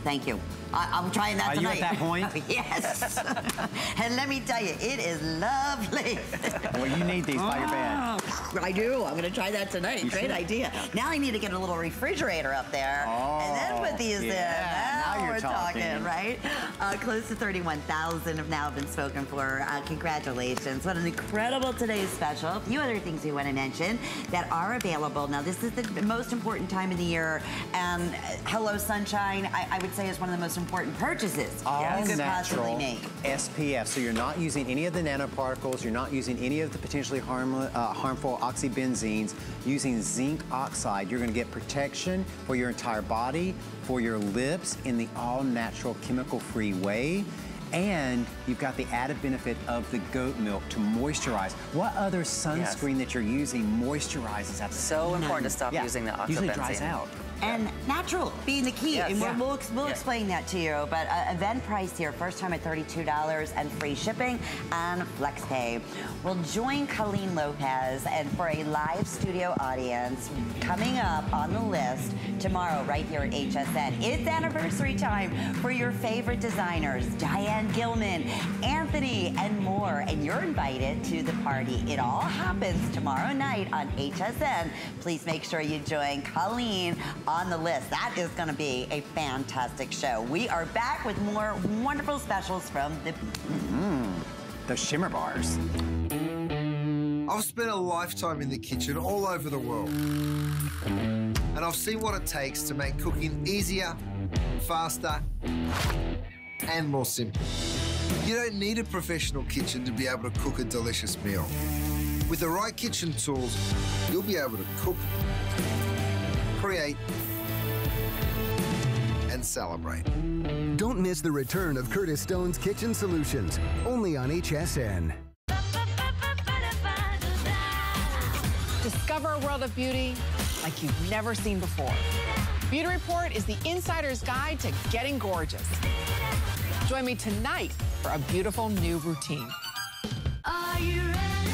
[SPEAKER 3] thank you. I, I'm trying that
[SPEAKER 4] Are you at that point?
[SPEAKER 3] yes. and let me tell you, it is lovely.
[SPEAKER 4] Well, you need these by your bed.
[SPEAKER 3] Ah, I do. I'm going to try that tonight.
[SPEAKER 4] You
[SPEAKER 3] Great
[SPEAKER 4] should.
[SPEAKER 3] idea. Now I need to get a little refrigerator up there Oh, and then put these
[SPEAKER 4] yeah,
[SPEAKER 3] in.
[SPEAKER 4] now you're
[SPEAKER 3] we're talking,
[SPEAKER 4] talking.
[SPEAKER 3] right? Uh, close to 31,000 have now been spoken for. Uh, congratulations. What an incredible today's special. A few other things we want to mention that are available. Now, this is the most important time of the year. And uh, Hello Sunshine, I, I would say, is one of the most important purchases
[SPEAKER 4] all
[SPEAKER 3] you could
[SPEAKER 4] natural
[SPEAKER 3] possibly make.
[SPEAKER 4] SPF. So you're not using any of the nanoparticles. You're not using any of the potentially harm, uh, harmful oxybenzones. Using zinc oxide, you're going to get protection for your entire body, for your lips in the all-natural, chemical-free way. And you've got the added benefit of the goat milk to moisturize. What other sunscreen that you're using moisturizes at the
[SPEAKER 1] so important to stop
[SPEAKER 4] Yeah,
[SPEAKER 1] using the oxybenzone.
[SPEAKER 4] Usually dries out.
[SPEAKER 3] And natural being the key.
[SPEAKER 1] Yes.
[SPEAKER 3] And we'll,
[SPEAKER 1] Yeah.
[SPEAKER 3] we'll, we'll
[SPEAKER 1] Yeah.
[SPEAKER 3] explain that to you. But uh, event price here, first time at $32 and free shipping and flex pay. We'll join Colleen Lopez and for a live studio audience coming up on the list tomorrow right here at HSN. It's anniversary time for your favorite designers, Diane Gilman, Antthony, and more. And you're invited to the party. It all happens tomorrow night on HSN. Please make sure you join Colleen on the list. That is going to be a fantastic show. We are back with more wonderful specials from the mm-hmm.
[SPEAKER 4] The shimmer bars.
[SPEAKER 9] I've spent a lifetime in the kitchen all over the world. And I've seen what it takes to make cooking easier, faster, and more simple. You don't need a professional kitchen to be able to cook a delicious meal. With the right kitchen tools, you'll be able to cook, create, and celebrate.
[SPEAKER 10] Don't miss the return of Curtis Stone's Kitchen Solutions, only on HSN.
[SPEAKER 11] Discover a world of beauty like you've never seen before. Beauty Report is the insider's guide to getting gorgeous. Join me tonight for a beautiful new routine.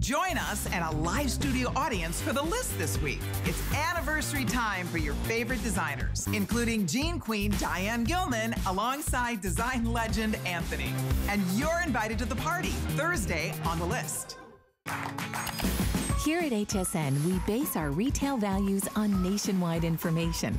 [SPEAKER 12] Join us and a live studio audience for the list this week. It's anniversary time for your favorite designers, including Jean Queen Diane Gilman alongside design legend Antthony. And you're invited to the party Thursday on the list.
[SPEAKER 13] Here at HSN, we base our retail values on nationwide information.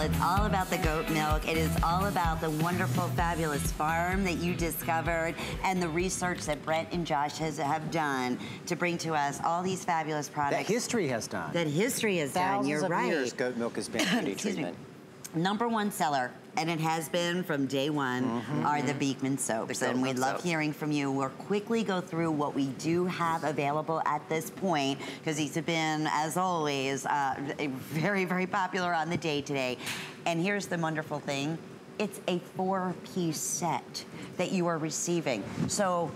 [SPEAKER 3] It's all about the goat milk. It is all about the wonderful, fabulous farm that you discovered and the research that Brent and Josh has, have done to bring to us all these fabulous products.
[SPEAKER 4] That history has done.
[SPEAKER 3] That history has done. You're
[SPEAKER 4] of
[SPEAKER 3] right.
[SPEAKER 4] years goat milk has been beauty
[SPEAKER 3] Excuse me. Number one seller, and it has been from day one,
[SPEAKER 4] Mm-hmm.
[SPEAKER 3] are the Beekman soaps.
[SPEAKER 1] The
[SPEAKER 3] and we love
[SPEAKER 1] soap.
[SPEAKER 3] hearing from you. We'll quickly go through what we do have available at this point, because these have been, as always, uh, very, very popular on the day today. And here's the wonderful thing. It's a four-piece set that you are receiving. So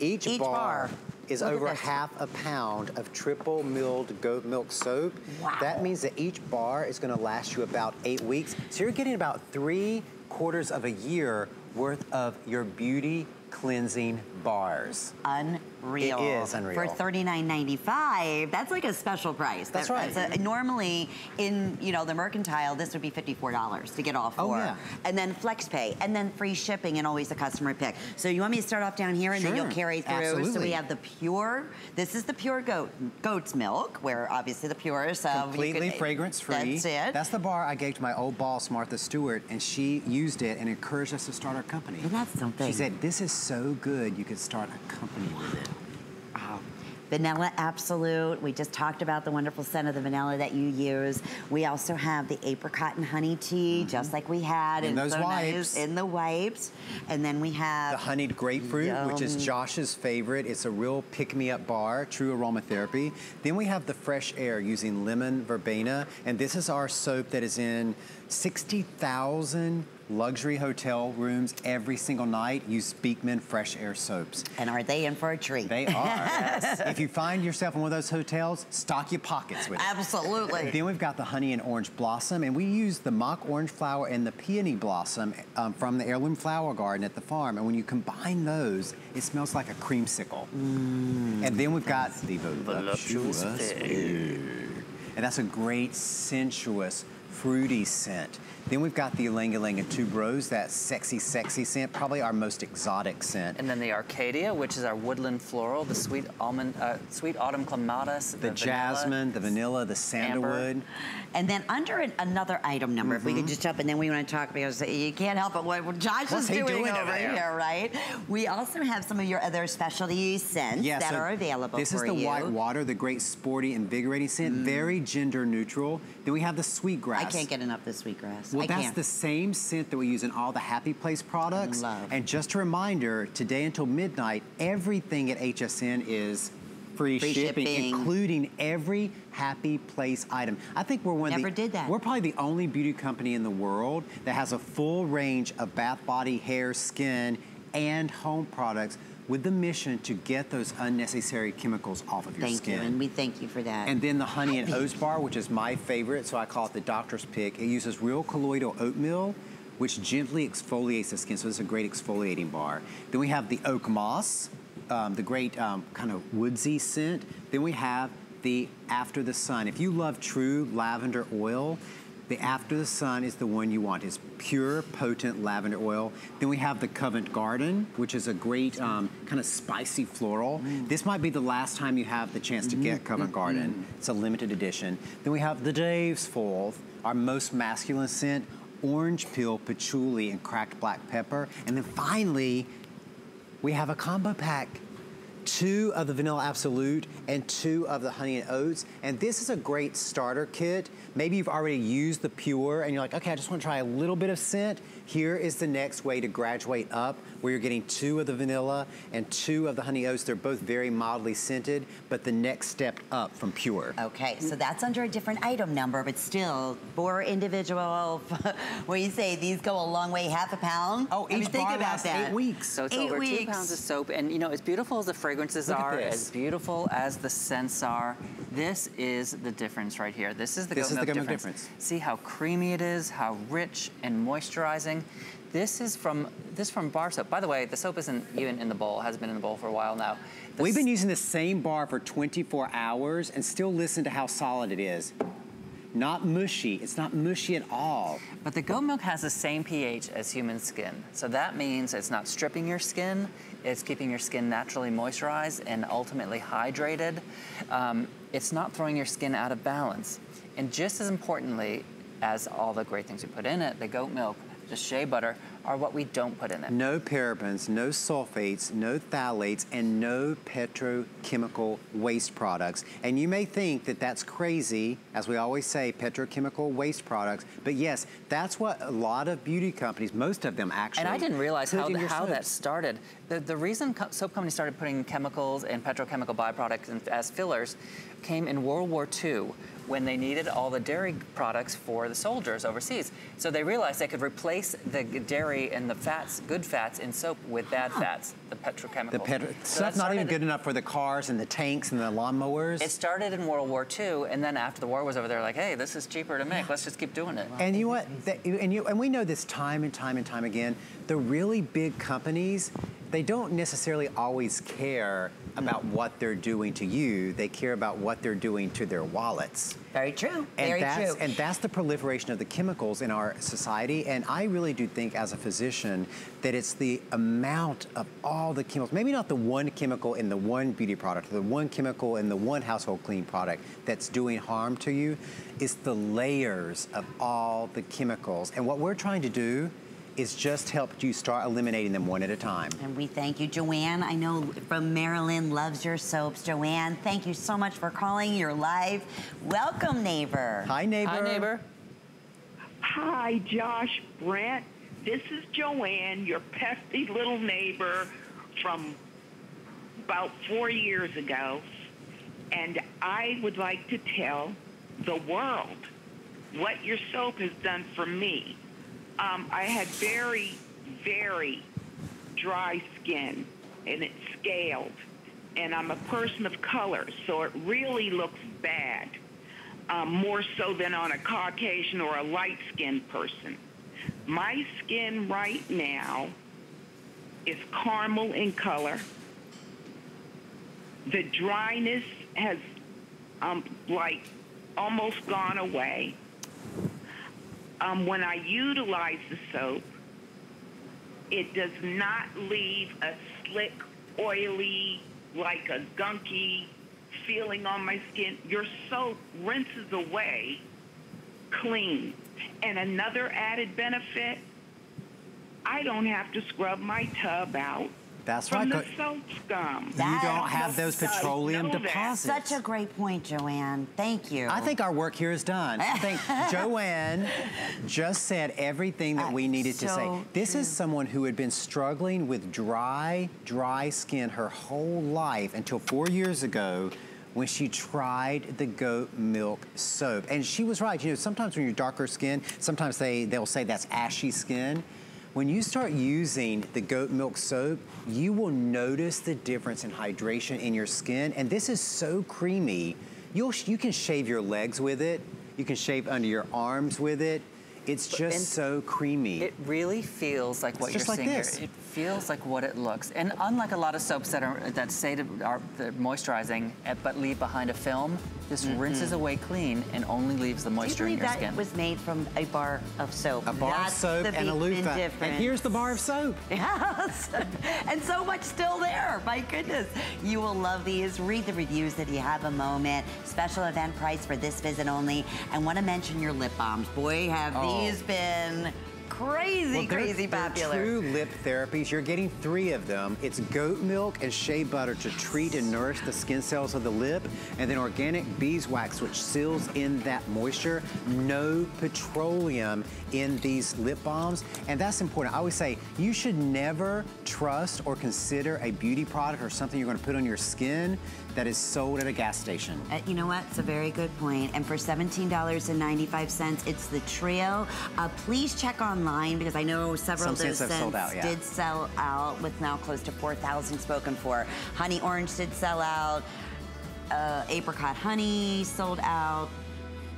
[SPEAKER 4] Each,
[SPEAKER 3] Each
[SPEAKER 4] bar,
[SPEAKER 3] bar.
[SPEAKER 4] Is
[SPEAKER 3] Look
[SPEAKER 4] over half a pound of triple milled goat milk soap.
[SPEAKER 3] Wow.
[SPEAKER 4] That means that each bar is gonna last you about eight weeks. So you're getting about three quarters of a year worth of your beauty cleansing bars.
[SPEAKER 3] Unreal.
[SPEAKER 4] It is unreal.
[SPEAKER 3] For $39.95, that's like a special price.
[SPEAKER 4] That's
[SPEAKER 3] That-
[SPEAKER 4] right.
[SPEAKER 3] a- normally, in you know the mercantile, this would be $54 to get all
[SPEAKER 4] Oh,
[SPEAKER 3] four.
[SPEAKER 4] yeah.
[SPEAKER 3] And then flex pay, and then free shipping, and always a customer pick. So you want me to start off down here, and then you'll carry through.
[SPEAKER 4] Absolutely.
[SPEAKER 3] So we have the pure. This is the pure goat goat's milk, where obviously the purest. So
[SPEAKER 4] Completely
[SPEAKER 3] could-
[SPEAKER 4] fragrance free.
[SPEAKER 3] That's it.
[SPEAKER 4] That's the bar I gave to my old boss, Martha Stewart, and she used it and encouraged us to start our company.
[SPEAKER 3] Isn't that something?
[SPEAKER 4] She said, "This is so good, you could start a company with it."
[SPEAKER 3] Vanilla Absolute. We just talked about the wonderful scent of the vanilla that you use. We also have the apricot and honey tea, mm-hmm. just like we had.
[SPEAKER 4] In those
[SPEAKER 3] so nice
[SPEAKER 4] wipes.
[SPEAKER 3] in the wipes. And then we have
[SPEAKER 4] The honeyed grapefruit, which is Josh's favorite. It's a real pick-me-up bar, true aromatherapy. Then we have the fresh air using lemon verbena, and this is our soap that is in 60,000 luxury hotel rooms every single night. Use Beekman fresh air soaps.
[SPEAKER 3] And are they in for a treat?
[SPEAKER 4] They are. If you find yourself in one of those hotels, stock your pockets with it.
[SPEAKER 3] Absolutely.
[SPEAKER 4] Then we've got the honey and orange blossom, and we use the mock orange flower and the peony blossom um, from the heirloom flower garden at the farm. And when you combine those, it smells like a creamsicle. and then we've got the voluptuous fig. And that's a great, sensuous, fruity scent. Then we've got the Ylang Ylang and Tuberose, that sexy, sexy scent, probably our most exotic scent.
[SPEAKER 1] And then the Arcadia, which is our woodland floral, the sweet almond, uh, sweet autumn clematis,
[SPEAKER 4] The,
[SPEAKER 1] vanilla,
[SPEAKER 4] jasmine, the vanilla, the sandalwood.
[SPEAKER 3] And then under an, another item number, if we
[SPEAKER 4] Mm-hmm.
[SPEAKER 3] could just jump, and then we want to talk because you can't help it what Josh
[SPEAKER 4] What's
[SPEAKER 3] is doing,
[SPEAKER 4] doing
[SPEAKER 3] over
[SPEAKER 4] over there?
[SPEAKER 3] here, right? We also have some of your other specialty scents
[SPEAKER 4] Yeah,
[SPEAKER 3] that
[SPEAKER 4] so
[SPEAKER 3] are available
[SPEAKER 4] This
[SPEAKER 3] for
[SPEAKER 4] is the
[SPEAKER 3] you. Mm.
[SPEAKER 4] white water, the great sporty, invigorating scent, very gender neutral. Then we have the sweet grass.
[SPEAKER 3] I can't get enough of the sweetgrass.
[SPEAKER 4] Well,
[SPEAKER 3] I
[SPEAKER 4] that's
[SPEAKER 3] can't.
[SPEAKER 4] the same scent that we use in all the Happy Place products.
[SPEAKER 3] Love.
[SPEAKER 4] And just a reminder, today until midnight, everything at HSN is free,
[SPEAKER 3] Free
[SPEAKER 4] shipping,
[SPEAKER 3] shipping.
[SPEAKER 4] including every Happy Place item. I think we're one of
[SPEAKER 3] Never
[SPEAKER 4] the
[SPEAKER 3] did that.
[SPEAKER 4] We're probably the only beauty company in the world that has a full range of bath, body, hair, skin, and home products with the mission to get those unnecessary chemicals off of your
[SPEAKER 3] Thank
[SPEAKER 4] skin.
[SPEAKER 3] you, and we thank you for that.
[SPEAKER 4] And then the honey and oats bar, which is my favorite, so I call it the doctor's pick. It uses real colloidal oatmeal, which gently exfoliates the skin, so it's a great exfoliating bar. Then we have the oak moss, um, the great um, kind of woodsy scent. Then we have the After the Sun. If you love true lavender oil, the After the Sun is the one you want. It's pure, potent lavender oil. Then we have the Covent Garden, which is a great um, kind of spicy floral. Mm. This might be the last time you have the chance to mm-hmm. get Covent mm-hmm. Garden. It's a limited edition. Then we have the Dave's Fourth, our most masculine scent, orange peel, patchouli, and cracked black pepper. And then finally, we have a combo pack. Two of the Vanilla Absolute and two of the Honey and Oats. And this is a great starter kit. Maybe you've already used the Pure and you're like, okay, I just want to try a little bit of scent. Here is the next way to graduate up where you're getting two of the vanilla and two of the honey oats. They're both very mildly scented, but the next step up from Pure.
[SPEAKER 3] Okay, so that's under a different item number, but still, for individual, when you say these go a long way, half a pound.
[SPEAKER 4] Oh,
[SPEAKER 3] I mean, think
[SPEAKER 4] bar
[SPEAKER 3] about
[SPEAKER 4] lasts
[SPEAKER 3] that.
[SPEAKER 4] eight weeks.
[SPEAKER 1] So it's
[SPEAKER 3] Eight
[SPEAKER 1] over two
[SPEAKER 3] weeks.
[SPEAKER 1] pounds of soap. And you know, as beautiful as the fragrances
[SPEAKER 4] Look
[SPEAKER 1] are, as beautiful as the scents are, this is the difference right here. This is the
[SPEAKER 4] This
[SPEAKER 1] goat
[SPEAKER 4] is the
[SPEAKER 1] milk
[SPEAKER 4] goat milk
[SPEAKER 1] difference.
[SPEAKER 4] difference.
[SPEAKER 1] See how creamy it is, how rich and moisturizing. This is from this from bar soap. By the way, the soap isn't even in the bowl. It has been in the bowl for a while now. The
[SPEAKER 4] We've been using the same bar for 24 hours and still listen to how solid it is. Not mushy. It's not mushy at all.
[SPEAKER 1] But the goat milk has the same pH as human skin. So that means it's not stripping your skin, it's keeping your skin naturally moisturized and ultimately hydrated. Um, it's not throwing your skin out of balance. And just as importantly as all the great things you put in it, the goat milk, the shea butter, are what we don't put in it.
[SPEAKER 4] No parabens, no sulfates, no phthalates, and no petrochemical waste products. And you may think that that's crazy, as we always say, petrochemical waste products. But yes, that's what a lot of beauty companies, most of them actually.
[SPEAKER 1] And I didn't realize how, how that started. The, the reason co- soap companies started putting chemicals and petrochemical byproducts in, as fillers came in World War II when they needed all the dairy products for the soldiers overseas. So they realized they could replace the dairy and the fats, good fats in soap with bad fats, the petrochemicals.
[SPEAKER 4] The petro
[SPEAKER 1] So
[SPEAKER 4] stuff not even good enough for the cars and the tanks and the lawnmowers.
[SPEAKER 1] It started in World War II, and then after the war was over, they're like, hey, this is cheaper to make. Let's just keep doing it.
[SPEAKER 4] And you know what? And you and we know this time and time and time again. The really big companies, they don't necessarily always care about what they're doing to you. They care about what they're doing to their wallets.
[SPEAKER 3] Very true.
[SPEAKER 4] And
[SPEAKER 3] Very
[SPEAKER 4] that's,
[SPEAKER 3] true.
[SPEAKER 4] And that's the proliferation of the chemicals in our society. And I really do think, as a physician, that it's the amount of all the chemicals, maybe not the one chemical in the one beauty product, the one chemical in the one household clean product that's doing harm to you. It's the layers of all the chemicals. And what we're trying to do is just helped you start eliminating them one at a time.
[SPEAKER 3] And we thank you, Joanne. I know from Maryland loves your soaps. Joanne, thank you so much for calling. You're live. Welcome, neighbor.
[SPEAKER 4] Hi, neighbor.
[SPEAKER 1] Hi, neighbor.
[SPEAKER 14] Hi, Josh, Brent. This is Joanne, your pesky little neighbor from about four years ago. And I would like to tell the world what your soap has done for me. Um, I had very, very dry skin, and it scaled. And I'm a person of color, so it really looks bad, um, more so than on a Caucasian or a light-skinned person. My skin right now is caramel in color. The dryness has, um, like, almost gone away. Um, when I utilize the soap, it does not leave a slick, oily, like a gunky feeling on my skin. Your soap rinses away clean. And another added benefit, I don't have to scrub my tub out
[SPEAKER 4] That's
[SPEAKER 14] from
[SPEAKER 4] right.
[SPEAKER 14] the soap scum.
[SPEAKER 4] You don't have those petroleum
[SPEAKER 14] know that.
[SPEAKER 4] deposits.
[SPEAKER 3] Such a great point, Joanne. Thank you.
[SPEAKER 4] I think our work here is done. I think Joanne just said everything that we needed to say.
[SPEAKER 3] so
[SPEAKER 4] This is someone who had been struggling with dry, dry skin her whole life until four years ago when she tried the goat milk soap. And she was right. You know, sometimes when you're darker skin, sometimes they, they'll say that's ashy skin. When you start using the goat milk soap, you will notice the difference in hydration in your skin. And this is so creamy. You'll, you can shave your legs with it. You can shave under your arms with it. It's just
[SPEAKER 1] and
[SPEAKER 4] so creamy.
[SPEAKER 1] It really feels like what
[SPEAKER 4] just
[SPEAKER 1] you're
[SPEAKER 4] like
[SPEAKER 1] seeing
[SPEAKER 4] this.
[SPEAKER 1] here. It feels like what it looks. And unlike a lot of soaps that are that say to, are they're moisturizing eh, but leave behind a film, this rinses away clean and only leaves the
[SPEAKER 3] Do you
[SPEAKER 1] moisture in
[SPEAKER 3] believe
[SPEAKER 1] your
[SPEAKER 3] that
[SPEAKER 1] skin.
[SPEAKER 3] was made from a bar of soap?
[SPEAKER 4] a bar
[SPEAKER 3] That's
[SPEAKER 4] of soap
[SPEAKER 3] the
[SPEAKER 4] and a
[SPEAKER 3] Beekman
[SPEAKER 4] loofah. And here's the bar of soap.
[SPEAKER 3] Yes, and so much still there. My goodness. You will love these. Read the reviews if you have a moment. Special event price for this visit only. And want to mention your lip balms. Boy, have
[SPEAKER 4] Oh.
[SPEAKER 3] these been crazy,
[SPEAKER 4] Well, they're-
[SPEAKER 3] crazy popular.
[SPEAKER 4] true lip therapies. You're getting three of them. It's goat milk and shea butter to treat and nourish the skin cells of the lip, and then organic beeswax, which seals in that moisture. No petroleum in these lip balms, and that's important. I always say you should never trust or consider a beauty product or something you're going to put on your skin that is sold at a gas station.
[SPEAKER 3] Uh, you know what? It's a very good point. And for $17.95, it's the trio. Uh, please check online because I know several
[SPEAKER 4] Some
[SPEAKER 3] of those
[SPEAKER 4] scents have sold out, yeah.
[SPEAKER 3] did sell out with now close to 4,000 spoken for. Honey Orange did sell out. Uh, apricot Honey sold out.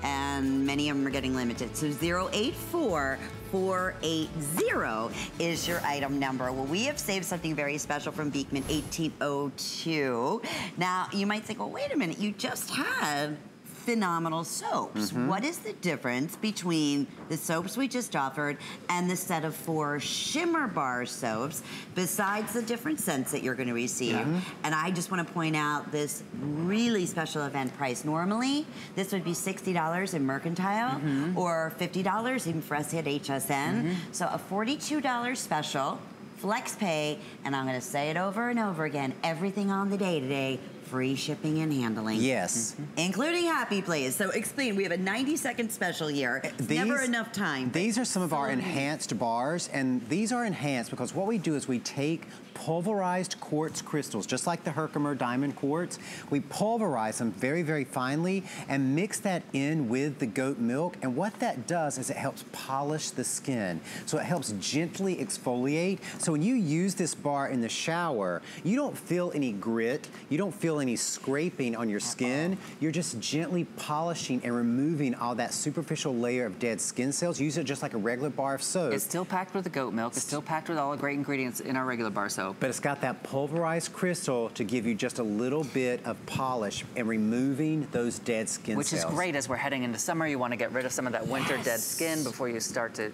[SPEAKER 3] And many of them are getting limited. So 084 480 is your item number. Well, we have saved something very special from Beekman 1802. Now, you might think, well, wait a minute, you just had phenomenal soaps.
[SPEAKER 4] Mhm.
[SPEAKER 3] What is the difference between the soaps we just offered and the set of four Shimmer Bar soaps, besides the different scents that you're going to receive? And I just want to point out this really special event price. Normally, this would be $60 in Mercantile or $50 even for us at HSN. So a $42 special. Flex pay, and I'm gonna say it over and over again, everything on the day today, free shipping and handling.
[SPEAKER 4] Yes. Mm-hmm.
[SPEAKER 3] Including Happy Place. So explain, we have a 90 second special here. Eh, it's never enough time.
[SPEAKER 4] These are some of our
[SPEAKER 3] so neat.
[SPEAKER 4] enhanced bars, and these are enhanced because what we do is we take pulverized quartz crystals, just like the Herkimer diamond quartz. We pulverize them very, very finely and mix that in with the goat milk. And what that does is it helps polish the skin. So it helps gently exfoliate. So when you use this bar in the shower, you don't feel any grit, you don't feel any scraping on your skin. You're just gently polishing and removing all that superficial layer of dead skin cells. Use it just like a regular bar of soap.
[SPEAKER 1] It's still packed with the goat milk. It's still packed with all the great ingredients in our regular bar soap.
[SPEAKER 4] But it's got that pulverized crystal to give you just a little bit of polish and removing those dead skin
[SPEAKER 1] Which
[SPEAKER 4] cells.
[SPEAKER 1] is great as we're heading into summer. You want to get rid of some of that winter dead skin before you start to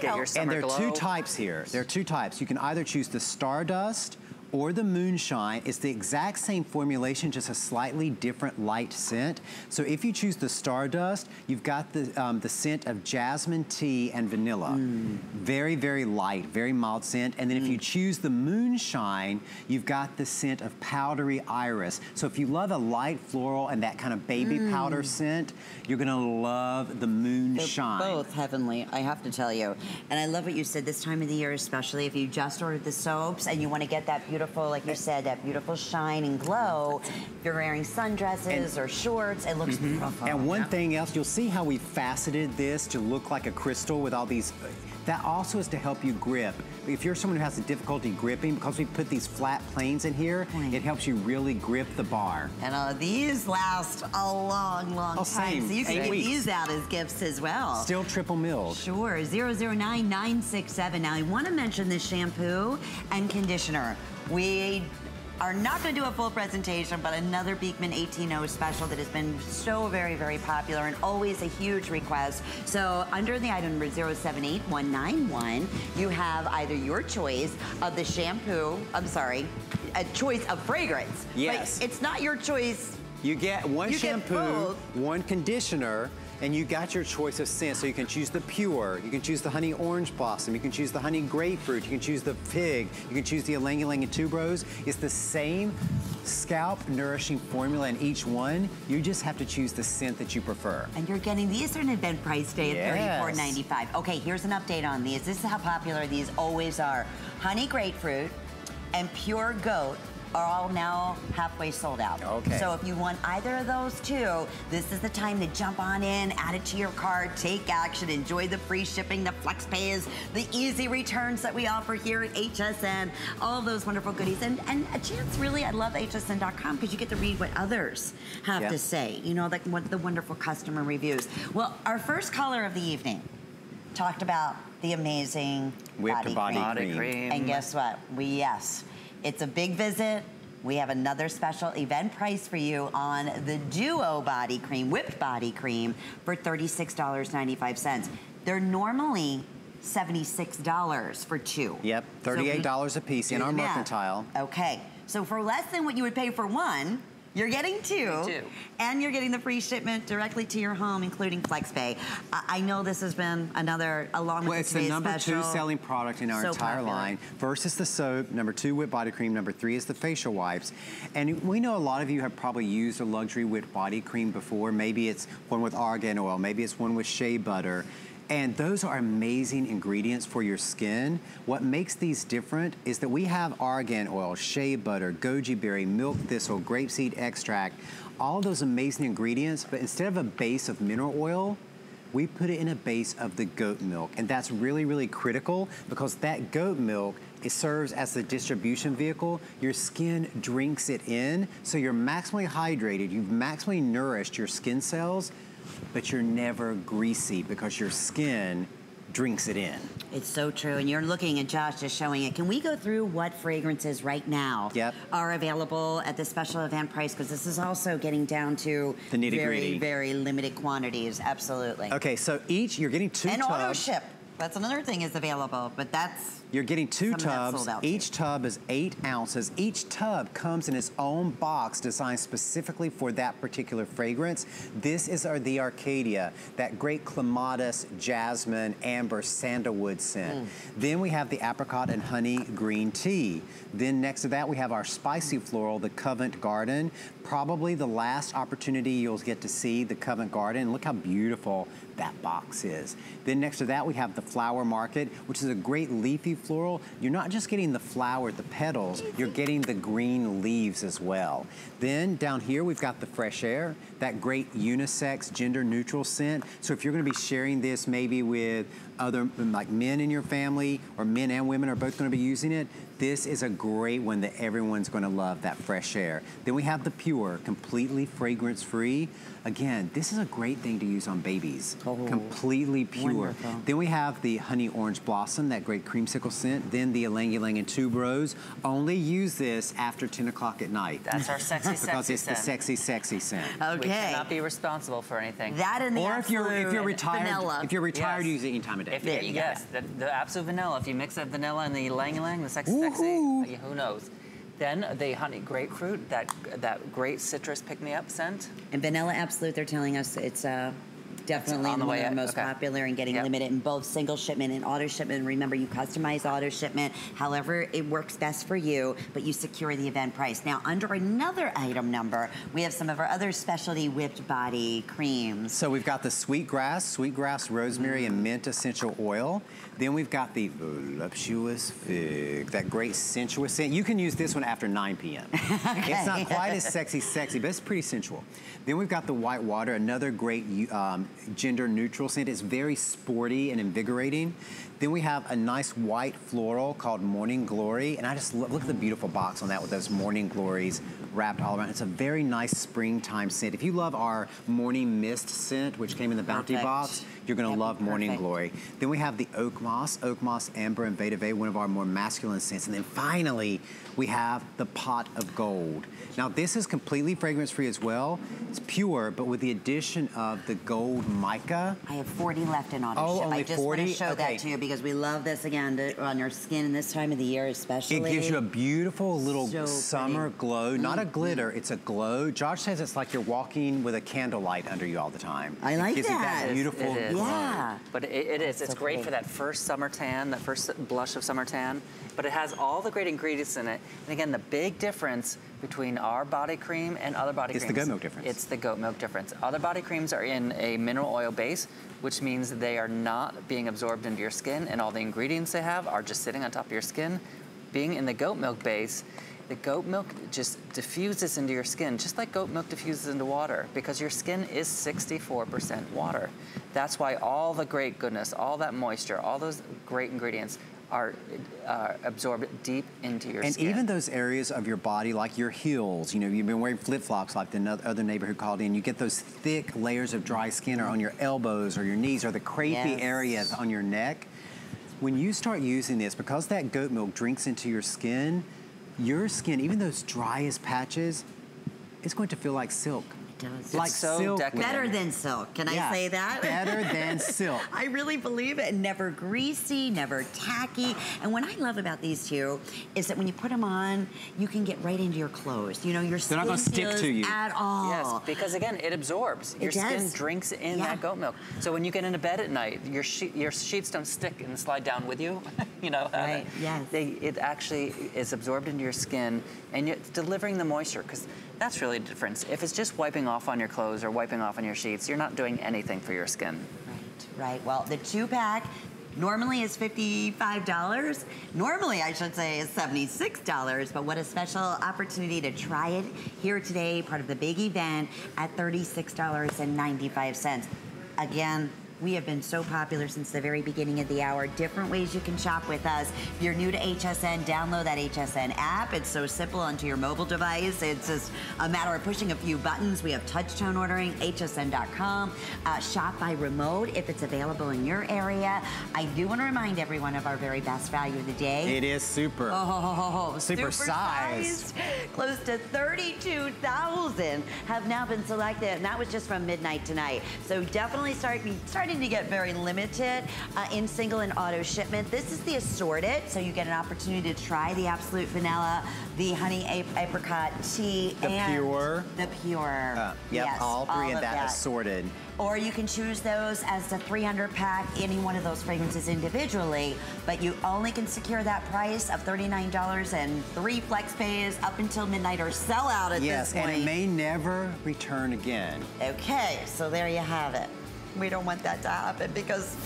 [SPEAKER 1] get your summer
[SPEAKER 4] and there are
[SPEAKER 1] glow.
[SPEAKER 4] two types here. There are two types. You can either choose the Stardust or the Moonshine. It's the exact same formulation, just a slightly different light scent. So if you choose the Stardust, you've got the, um, the scent of jasmine tea and vanilla. Mm. Very, very light, very mild scent. And then if you mm. choose the Moonshine, you've got the scent of powdery iris. So if you love a light floral and that kind of baby mm. powder scent, you're gonna love the Moonshine.
[SPEAKER 3] They're both heavenly, I have to tell you. And I love what you said this time of the year, especially if you just ordered the soaps and you want to get that beautiful, like you said, that beautiful shine and glow. If you're wearing sundresses or shorts, it looks beautiful.
[SPEAKER 4] And one thing else, you'll see how we faceted this to look like a crystal with all these. That also is to help you grip. If you're someone who has a difficulty gripping, because we put these flat planes in here, it helps you really grip the bar.
[SPEAKER 3] And uh, these last a long, long
[SPEAKER 4] Oh,
[SPEAKER 3] time.
[SPEAKER 4] same.
[SPEAKER 3] So you can
[SPEAKER 4] Eight
[SPEAKER 3] give
[SPEAKER 4] weeks.
[SPEAKER 3] these out as gifts as well.
[SPEAKER 4] Still triple milled.
[SPEAKER 3] Sure, 009967. Now, I want to mention this shampoo and conditioner. We are not going to do a full presentation, but another Beekman 18.0 special that has been so very, very popular and always a huge request. So under the item number 078191, you have either your choice of the shampoo, I'm sorry, a choice of fragrance. But
[SPEAKER 4] Yes.
[SPEAKER 3] it's not your choice
[SPEAKER 4] You get one
[SPEAKER 3] You
[SPEAKER 4] shampoo,
[SPEAKER 3] both.
[SPEAKER 4] one conditioner, and you got your choice of scent. So you can choose the pure, you can choose the honey orange blossom, you can choose the honey grapefruit, you can choose the fig, you can choose the ylang ylang and tuberose. It's the same scalp nourishing formula in each one. You just have to choose the scent that you prefer.
[SPEAKER 3] And you're getting these are an event price day at
[SPEAKER 4] Yes.
[SPEAKER 3] $34.95. Okay, here's an update on these. This is how popular these always are. Honey grapefruit and pure goat are all now halfway sold out.
[SPEAKER 4] Okay.
[SPEAKER 3] So if you want either of those two, this is the time to jump on in, add it to your cart, take action, enjoy the free shipping, the flex pays, the easy returns that we offer here at HSN, all those wonderful goodies. And, and a chance, really, I love hsn.com because you get to read what others have
[SPEAKER 4] Yeah.
[SPEAKER 3] to say, you know, like what the wonderful customer reviews. Well, our first color of the evening talked about the amazing
[SPEAKER 4] Whipped body
[SPEAKER 3] cream.
[SPEAKER 1] Body cream.
[SPEAKER 3] And guess what? We, yes, it's a big visit. We have another special event price for you on the Duo Body Cream, Whipped Body Cream, for $36.95. They're normally $76 for two.
[SPEAKER 4] Yep,
[SPEAKER 3] So we-
[SPEAKER 4] $38 a piece in our mercantile.
[SPEAKER 3] Okay, so for less than what you would pay for one, you're getting two,
[SPEAKER 1] Two.
[SPEAKER 3] and you're getting the free shipment directly to your home, including FlexPay. I, I know this has been another, along
[SPEAKER 4] Well,
[SPEAKER 3] with
[SPEAKER 4] it's the
[SPEAKER 3] today's
[SPEAKER 4] number
[SPEAKER 3] special,
[SPEAKER 4] two selling product in our
[SPEAKER 3] so
[SPEAKER 4] entire
[SPEAKER 3] popular.
[SPEAKER 4] line. First is the soap, number two whipped body cream, number three is the facial wipes. And we know a lot of you have probably used a luxury whipped body cream before. Maybe it's one with argan oil, maybe it's one with shea butter. And those are amazing ingredients for your skin. What makes these different is that we have argan oil, shea butter, goji berry, milk thistle, grapeseed extract, all those amazing ingredients, but instead of a base of mineral oil, we put it in a base of the goat milk. And that's really, really critical because that goat milk, it serves as the distribution vehicle. Your skin drinks it in, so you're maximally hydrated, you've maximally nourished your skin cells, but you're never greasy because your skin drinks it in.
[SPEAKER 3] It's so true, and you're looking at Josh just showing it. Can we go through what fragrances right now
[SPEAKER 4] Yep.
[SPEAKER 3] are available at the special event price? Because this is also getting down to
[SPEAKER 4] The nitty-gritty.
[SPEAKER 3] very, very limited quantities. Absolutely.
[SPEAKER 4] Okay, so each, you're getting two
[SPEAKER 3] And
[SPEAKER 4] tubs.
[SPEAKER 3] auto ship. That's another thing is available, but that's
[SPEAKER 4] You're getting two tubs. Each tub is eight ounces. Each tub comes in its own box designed specifically for that particular fragrance. This is our the Arcadia, that great clematis, jasmine, amber, sandalwood scent. Then we have the apricot and honey green tea. Then next to that we have our spicy floral, the Covent Garden. Probably the last opportunity you'll get to see the Covent Garden. Look how beautiful that box is. Then next to that we have the Flower Market, which is a great leafy floral. You're not just getting the flower, the petals, you're getting the green leaves as well. Then down here we've got the Fresh Air, that great unisex, gender neutral scent. So if you're gonna be sharing this maybe with other, like men in your family, or men and women are both gonna be using it, this is a great one that everyone's gonna love, that fresh air. Then we have the Pure, completely fragrance-free. Again, this is a great thing to use on babies. Oh, completely pure.
[SPEAKER 3] wonderful.
[SPEAKER 4] Then we have the Honey Orange Blossom, that great creamsicle scent. Then the Ylang Ylang and Tuberose. Only use this after 10 o'clock at night.
[SPEAKER 1] That's our sexy,
[SPEAKER 4] because
[SPEAKER 1] sexy
[SPEAKER 4] it's the sexy, sexy scent.
[SPEAKER 1] We cannot be responsible for anything.
[SPEAKER 3] That and the
[SPEAKER 4] Or if you're if you're retired,
[SPEAKER 3] vanilla.
[SPEAKER 4] if you're retired,
[SPEAKER 1] Yes.
[SPEAKER 4] use it any
[SPEAKER 1] If you yes, the, the absolute vanilla. If you mix that vanilla and the ylang ylang, the sexy sexy, yeah, who knows? Then the honey grapefruit, that that great citrus pick me up scent.
[SPEAKER 3] And Vanilla Absolute, they're telling us it's uh, definitely
[SPEAKER 1] on the way
[SPEAKER 3] of
[SPEAKER 1] up,
[SPEAKER 3] most
[SPEAKER 1] okay.
[SPEAKER 3] popular and getting
[SPEAKER 1] Yep.
[SPEAKER 3] limited in both single shipment and auto shipment. Remember, you customize auto shipment however it works best for you, but you secure the event price. Now, under another item number, we have some of our other specialty whipped body creams.
[SPEAKER 4] So we've got the sweetgrass, sweetgrass, rosemary, and mint essential oil. Then we've got the voluptuous fig, that great sensuous scent. You can use this one after 9 p.m. It's not quite as sexy, sexy, but it's pretty sensual. Then we've got the white water, another great um, gender neutral scent. It's very sporty and invigorating. Then we have a nice white floral called Morning Glory, and I just look, look at the beautiful box on that with those Morning Glories wrapped all around. It's a very nice springtime scent. If you love our Morning Mist scent, which came in the Bounty
[SPEAKER 3] Perfect.
[SPEAKER 4] box, you're gonna
[SPEAKER 3] Yep,
[SPEAKER 4] love Morning
[SPEAKER 3] perfect.
[SPEAKER 4] Glory. Then we have the Oak Moss, Oak Moss Amber and Vetiver, one of our more masculine scents. And then finally, we have the Pot of Gold. Now this is completely fragrance free as well. It's pure, but with the addition of the gold mica.
[SPEAKER 3] I have 40 left in auto
[SPEAKER 4] Oh,
[SPEAKER 3] ship.
[SPEAKER 4] only
[SPEAKER 3] I just
[SPEAKER 4] 40?
[SPEAKER 3] want to show
[SPEAKER 4] Okay.
[SPEAKER 3] that to you because we love this again to, on your skin in this time of the year, especially.
[SPEAKER 4] It gives you a beautiful little
[SPEAKER 3] So
[SPEAKER 4] summer
[SPEAKER 3] pretty.
[SPEAKER 4] glow. Not a
[SPEAKER 3] Mhm.
[SPEAKER 4] glitter, it's a glow. Josh says it's like you're walking with a candlelight under you all the time.
[SPEAKER 3] I like
[SPEAKER 4] it gives You
[SPEAKER 3] that.
[SPEAKER 4] that beautiful
[SPEAKER 1] It is.
[SPEAKER 4] glow.
[SPEAKER 3] Yeah.
[SPEAKER 1] But it, it is. It's
[SPEAKER 3] So
[SPEAKER 1] great
[SPEAKER 3] great.
[SPEAKER 1] for that first summer tan, that first blush of summer tan. But it has all the great ingredients in it. And again, the big difference between our body cream and other body creams.
[SPEAKER 4] It's the goat milk difference.
[SPEAKER 1] It's the goat milk difference. Other body creams are in a mineral oil base, which means they are not being absorbed into your skin, and all the ingredients they have are just sitting on top of your skin. Being in the goat milk base, the goat milk just diffuses into your skin, just like goat milk diffuses into water, because your skin is 64% water. That's why all the great goodness, all that moisture, all those great ingredients are uh, absorbed deep into your
[SPEAKER 4] And
[SPEAKER 1] skin.
[SPEAKER 4] And even those areas of your body, like your heels, you know, you've been wearing flip-flops like the other neighbor who called in, you get those thick layers of dry skin or on your elbows or your knees or the crepey
[SPEAKER 3] Yes.
[SPEAKER 4] areas on your neck. When you start using this, because that goat milk drinks into your skin, your skin, even those driest patches, it's going to feel like silk.
[SPEAKER 3] It does.
[SPEAKER 4] Like
[SPEAKER 1] It's so
[SPEAKER 4] silk.
[SPEAKER 1] decadent.
[SPEAKER 3] Better than silk. Can
[SPEAKER 4] Yeah,
[SPEAKER 3] I say that?
[SPEAKER 4] better than silk.
[SPEAKER 3] I really believe it. Never greasy, never tacky. And what I love about these two is that when you put them on, you can get right into your clothes. You know, your
[SPEAKER 4] They're not gonna stick to you.
[SPEAKER 3] at all.
[SPEAKER 1] Yes, because again, it absorbs. Your
[SPEAKER 3] It
[SPEAKER 1] skin
[SPEAKER 3] does.
[SPEAKER 1] drinks in
[SPEAKER 3] Yeah.
[SPEAKER 1] that goat milk. So when you get into bed at night, your she- your sheets don't stick and slide down with you. you know,
[SPEAKER 3] Right,
[SPEAKER 1] that-
[SPEAKER 3] yes.
[SPEAKER 1] They, it actually is absorbed into your skin, and it's delivering the moisture. Because that's really the difference. If it's just wiping off on your clothes or wiping off on your sheets, you're not doing anything for your skin.
[SPEAKER 3] Right, right. Well, the two pack normally is $55. Normally, I should say, is $76. But what a special opportunity to try it here today, part of the big event at $36.95. Again, we have been so popular since the very beginning of the hour. Different ways you can shop with us. If you're new to HSN, download that HSN app. It's so simple onto your mobile device. It's just a matter of pushing a few buttons. We have touch tone ordering, hsn.com. Uh, shop by remote if it's available in your area. I do want to remind everyone of our very best value of the day.
[SPEAKER 4] It is super.
[SPEAKER 3] Oh,
[SPEAKER 4] Super
[SPEAKER 3] sized. Close to 32,000 have now been selected, and that was just from midnight tonight. So definitely start starting starting to get very limited uh, in single and auto shipment. This is the assorted, so you get an opportunity to try the Absolute Vanilla, the Honey ap- Apricot Tea,
[SPEAKER 4] The
[SPEAKER 3] and
[SPEAKER 4] Pure.
[SPEAKER 3] the Pure.
[SPEAKER 4] Uh, yep,
[SPEAKER 3] Yes,
[SPEAKER 4] all three
[SPEAKER 3] of
[SPEAKER 4] of that, assorted.
[SPEAKER 3] Or you can choose those as the 300 pack, any one of those fragrances individually, but you only can secure that price of $39 and three flex pays up until midnight or sell out at
[SPEAKER 4] Yes,
[SPEAKER 3] this point.
[SPEAKER 4] Yes, and it may never return again.
[SPEAKER 3] Okay, so there you have it. We don't want that to happen because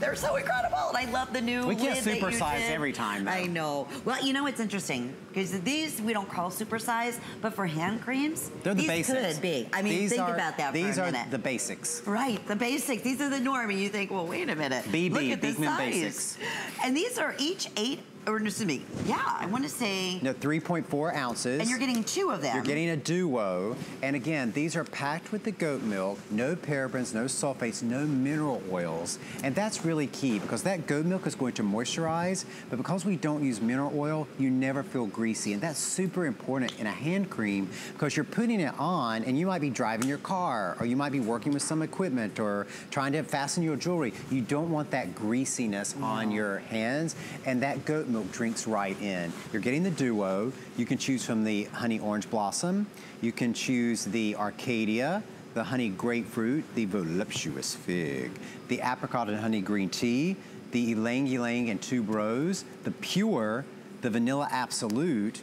[SPEAKER 3] they're so incredible, and I love the new.
[SPEAKER 4] We can't
[SPEAKER 3] lid that you
[SPEAKER 4] supersize every time, though.
[SPEAKER 3] I know. Well, you know it's interesting because these we don't call supersize, but for hand creams,
[SPEAKER 4] They're the
[SPEAKER 3] these
[SPEAKER 4] basics.
[SPEAKER 3] could be. I mean,
[SPEAKER 4] These
[SPEAKER 3] think
[SPEAKER 4] are-
[SPEAKER 3] about that
[SPEAKER 4] These
[SPEAKER 3] for a
[SPEAKER 4] are
[SPEAKER 3] minute.
[SPEAKER 4] the basics.
[SPEAKER 3] Right, the basics. These are the norm, and you think, well, wait a minute.
[SPEAKER 4] BB,
[SPEAKER 3] Look at the
[SPEAKER 4] Beekman
[SPEAKER 3] size.
[SPEAKER 4] Basics.
[SPEAKER 3] And these are each eight, or excuse me, yeah, I want to say,
[SPEAKER 4] No, 3.4 ounces.
[SPEAKER 3] and you're getting two of them.
[SPEAKER 4] You're getting a duo. And again, these are packed with the goat milk, no parabens, no sulfates, no mineral oils. And that's really key because that goat milk is going to moisturize, but because we don't use mineral oil, you never feel greasy. And that's super important in a hand cream because you're putting it on and you might be driving your car or you might be working with some equipment or trying to fasten your jewelry. You don't want that greasiness on your hands and that goat milk drinks right in. You're getting the duo. You can choose from the honey orange blossom. You can choose the Arcadia, the honey grapefruit, the voluptuous fig, the apricot and honey green tea, the ylang ylang and tuberose, the pure, the vanilla absolute,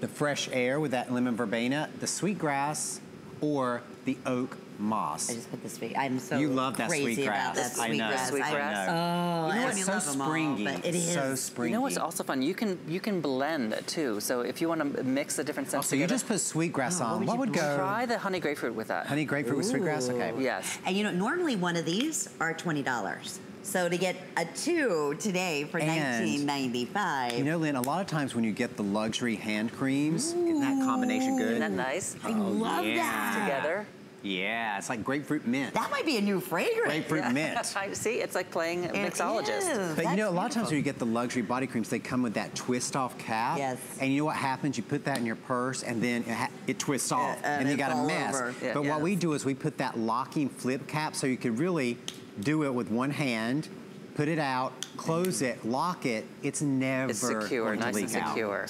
[SPEAKER 4] the fresh air with that lemon verbena, the sweet grass, or the oak moss.
[SPEAKER 3] I just put the sweet. I'm so
[SPEAKER 4] you love that
[SPEAKER 3] crazy
[SPEAKER 4] sweetgrass.
[SPEAKER 3] about that
[SPEAKER 4] I know.
[SPEAKER 3] sweetgrass.
[SPEAKER 1] Sweetgrass.
[SPEAKER 3] I, oh,
[SPEAKER 4] You know
[SPEAKER 3] I
[SPEAKER 4] what's
[SPEAKER 3] mean,
[SPEAKER 4] so
[SPEAKER 3] love 'em all,
[SPEAKER 4] springy?
[SPEAKER 3] but it is
[SPEAKER 4] So springy.
[SPEAKER 1] You know what's also fun? You can you can blend too. So if you want to mix the different scents
[SPEAKER 4] Oh, so you just put sweet sweetgrass oh, on. What would go?
[SPEAKER 1] try the honey grapefruit with that.
[SPEAKER 4] Honey grapefruit with sweetgrass? Okay.
[SPEAKER 1] Yes.
[SPEAKER 3] And you know, normally one of these are twenty dollars. So to get a two today for
[SPEAKER 4] And-
[SPEAKER 3] nineteen ninety five.
[SPEAKER 4] You know, Lynn, a lot of times when you get the luxury hand creams, isn't that combination good?
[SPEAKER 1] Isn't that nice?
[SPEAKER 3] I oh, love
[SPEAKER 4] yeah.
[SPEAKER 3] that.
[SPEAKER 1] Together.
[SPEAKER 4] Yeah, it's like grapefruit mint.
[SPEAKER 3] That might be a new fragrance.
[SPEAKER 4] Grapefruit mint.
[SPEAKER 1] I see. It's like playing mixologist.
[SPEAKER 3] is.
[SPEAKER 4] But you know, a lot of times when you get the luxury body creams, they come with that twist off cap.
[SPEAKER 3] Yes.
[SPEAKER 4] And you know what happens? You put that in your purse and then it, ha- it twists uh, off.
[SPEAKER 3] and
[SPEAKER 4] and you got a mess.
[SPEAKER 1] Yeah.
[SPEAKER 4] but what we do is we put that locking flip cap so you could really do it with one hand, put it out, close it, lock it. It's never
[SPEAKER 1] It's secure,
[SPEAKER 4] going to
[SPEAKER 1] nice and
[SPEAKER 4] leak out.
[SPEAKER 1] secure.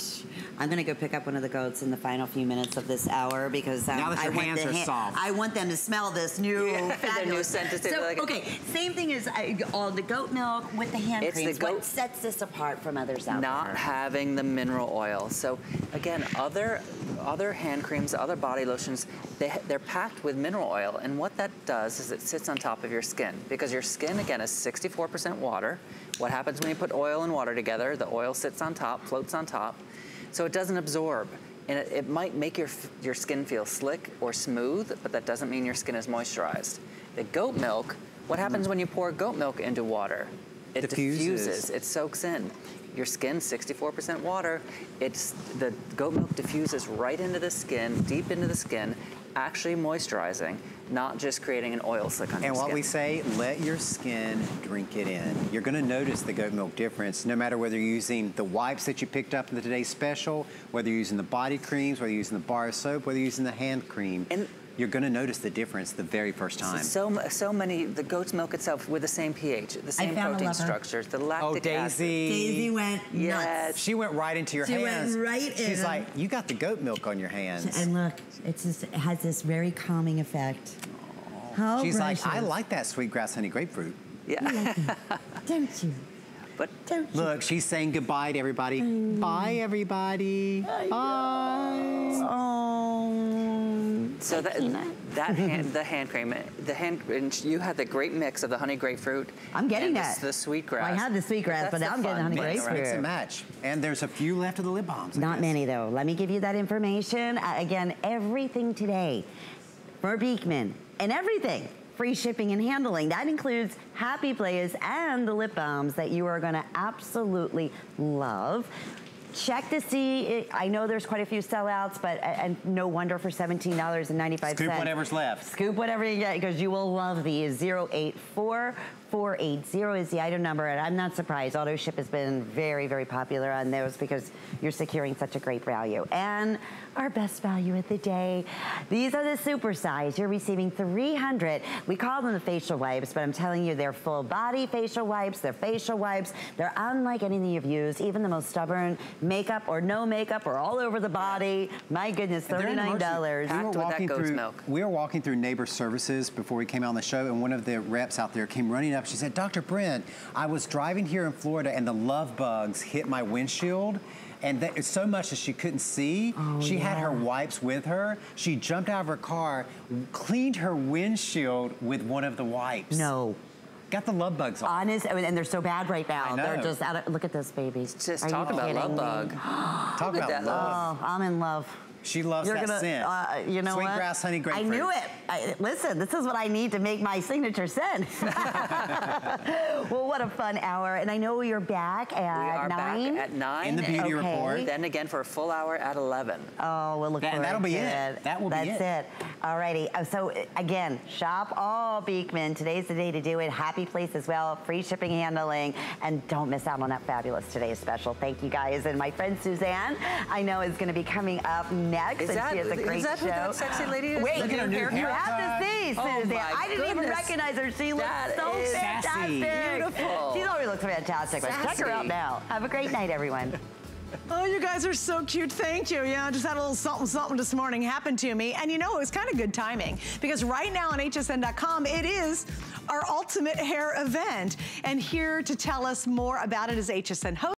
[SPEAKER 3] I'm gonna go pick up one of the goats in the final few minutes of this hour because um,
[SPEAKER 4] Now that
[SPEAKER 3] I
[SPEAKER 4] your
[SPEAKER 3] want
[SPEAKER 4] hands
[SPEAKER 3] the
[SPEAKER 4] are
[SPEAKER 3] ha-
[SPEAKER 4] soft.
[SPEAKER 3] I want them to smell this new
[SPEAKER 1] Yeah,
[SPEAKER 3] fabulous
[SPEAKER 1] new scent
[SPEAKER 3] So,
[SPEAKER 1] like
[SPEAKER 3] okay, same thing as uh, all the goat milk with the hand
[SPEAKER 1] It's the goat-
[SPEAKER 3] what sets this apart from others out there.
[SPEAKER 1] not
[SPEAKER 3] there?
[SPEAKER 1] having the mineral oil. So again, other other hand creams, other body lotions, they, they're packed with mineral oil, and what that does is it sits on top of your skin because your skin again is 64% water. What happens when you put oil and water together? The oil sits on top, floats on top, so it doesn't absorb. And it, it might make your, your skin feel slick or smooth, but that doesn't mean your skin is moisturized. The goat milk, what mm. happens when you pour goat milk into water? It
[SPEAKER 4] Diffuses.
[SPEAKER 1] diffuses it soaks in. Your skin, 64% water. It's the goat milk diffuses right into the skin, deep into the skin, actually moisturizing, not just creating an oil slick on your skin.
[SPEAKER 4] And what we say, let your skin drink it in. You're gonna notice the goat milk difference, no matter whether you're using the wipes that you picked up in the today's special, whether you're using the body creams, whether you're using the bar soap, whether you're using the hand cream.
[SPEAKER 1] And-
[SPEAKER 4] you're gonna notice the difference the very first time.
[SPEAKER 1] So, m- so many, the goat's milk itself with the same pH, the same protein structures, the lactic
[SPEAKER 4] Oh,
[SPEAKER 1] acid.
[SPEAKER 4] Daisy.
[SPEAKER 3] Daisy went
[SPEAKER 1] Yes.
[SPEAKER 3] nuts.
[SPEAKER 4] She went right into your
[SPEAKER 3] She went
[SPEAKER 4] hands.
[SPEAKER 3] right
[SPEAKER 4] She's
[SPEAKER 3] in.
[SPEAKER 4] She's like, you got the goat milk on your hands.
[SPEAKER 3] And look, it's just, it has this very calming effect. How
[SPEAKER 4] She's like, I like that sweetgrass honey grapefruit.
[SPEAKER 1] Yeah.
[SPEAKER 3] Don't you?
[SPEAKER 1] But
[SPEAKER 3] Don't you?
[SPEAKER 4] Look, she's saying goodbye to everybody. Bye, everybody. Bye.
[SPEAKER 3] Oh.
[SPEAKER 1] So that, that hand, the hand cream, the hand, and you had the great mix of the honey grapefruit.
[SPEAKER 3] I'm getting
[SPEAKER 1] and
[SPEAKER 3] that.
[SPEAKER 1] The, the sweetgrass.
[SPEAKER 3] Well, I had the sweetgrass, but
[SPEAKER 1] That's
[SPEAKER 3] now I'm getting
[SPEAKER 1] fun
[SPEAKER 3] honey
[SPEAKER 1] mix,
[SPEAKER 3] grapefruit.
[SPEAKER 4] Mix and match. And there's a few left of the lip balms. I
[SPEAKER 3] Not
[SPEAKER 4] guess.
[SPEAKER 3] many though. Let me give you that information. Uh, again, everything today for Beekman and everything. Free shipping and handling. That includes Happy Place and the lip balms that you are going to absolutely love. Check to see, I know there's quite a few sellouts, but, and no wonder for $17.95.
[SPEAKER 4] Scoop whatever's left.
[SPEAKER 3] Scoop whatever you get because you will love these. 084 480 is the item number, and I'm not surprised. Auto ship has been very, very popular on those because you're securing such a great value. And our best value of the day, these are the super size. You're receiving 300. We call them the facial wipes, but I'm telling you, they're full body facial wipes, they're facial wipes. They're unlike anything you've used, even the most stubborn makeup or no makeup or all over the body. My goodness,
[SPEAKER 4] And they're in
[SPEAKER 3] $39.
[SPEAKER 4] emergency. We were walking through, We were walking through neighbor services before we came out on the show, and one of the reps out there came running up. She said, Dr. Brent, I was driving here in Florida, and the love bugs hit my windshield. And that, so much that she couldn't see. Oh, she had her wipes with her. She jumped out of her car, cleaned her windshield with one of the wipes.
[SPEAKER 3] No.
[SPEAKER 4] Got the love bugs off.
[SPEAKER 3] Honest, and they're so bad right now. They're just out of, look at this, babies.
[SPEAKER 1] Just
[SPEAKER 3] Are
[SPEAKER 1] talk about love
[SPEAKER 3] me?
[SPEAKER 1] bug.
[SPEAKER 4] Talk about
[SPEAKER 1] that
[SPEAKER 4] love.
[SPEAKER 3] Oh, I'm in love.
[SPEAKER 4] She loves
[SPEAKER 3] You're
[SPEAKER 4] that
[SPEAKER 3] gonna,
[SPEAKER 4] scent.
[SPEAKER 3] Uh, you know what?
[SPEAKER 4] Sweetgrass, honey, grapefruit.
[SPEAKER 3] I knew it. I, listen, this is what I need to make my signature scent. well, what a fun hour. And I know you're back at
[SPEAKER 1] We are
[SPEAKER 3] nine.
[SPEAKER 1] back at 9.
[SPEAKER 4] In the beauty
[SPEAKER 3] Okay.
[SPEAKER 4] report.
[SPEAKER 1] Then again for a full hour at 11.
[SPEAKER 3] Oh, we'll look
[SPEAKER 4] That-
[SPEAKER 3] forward
[SPEAKER 4] that'll be
[SPEAKER 3] to
[SPEAKER 4] it. That will be it.
[SPEAKER 3] That's
[SPEAKER 4] it.
[SPEAKER 3] it. All righty. Uh, So again, shop all Beekman. Today's the day to do it. Happy place as well. Free shipping, handling, and don't miss out on that fabulous today's special. Thank you guys. And my friend Suzanne, I know is going to be coming up next,
[SPEAKER 1] Is
[SPEAKER 3] and
[SPEAKER 1] that-
[SPEAKER 3] she has a
[SPEAKER 1] is that
[SPEAKER 3] show.
[SPEAKER 1] who that sexy lady is?
[SPEAKER 3] Wait,
[SPEAKER 1] Look at her
[SPEAKER 3] you,
[SPEAKER 1] new
[SPEAKER 3] you have to see
[SPEAKER 1] Oh
[SPEAKER 3] Suzanne. I didn't even recognize her. She looks
[SPEAKER 1] That
[SPEAKER 3] so
[SPEAKER 1] is
[SPEAKER 3] fantastic.
[SPEAKER 1] beautiful.
[SPEAKER 3] She always looks fantastic. But check her out now. Have a great night, everyone.
[SPEAKER 15] Oh, you guys are so cute. Thank you. Yeah, I just had a little something, something this morning happen to me. And you know, it was kind of good timing because right now on hsn.com, it is our ultimate hair event. And here to tell us more about it is HSN host.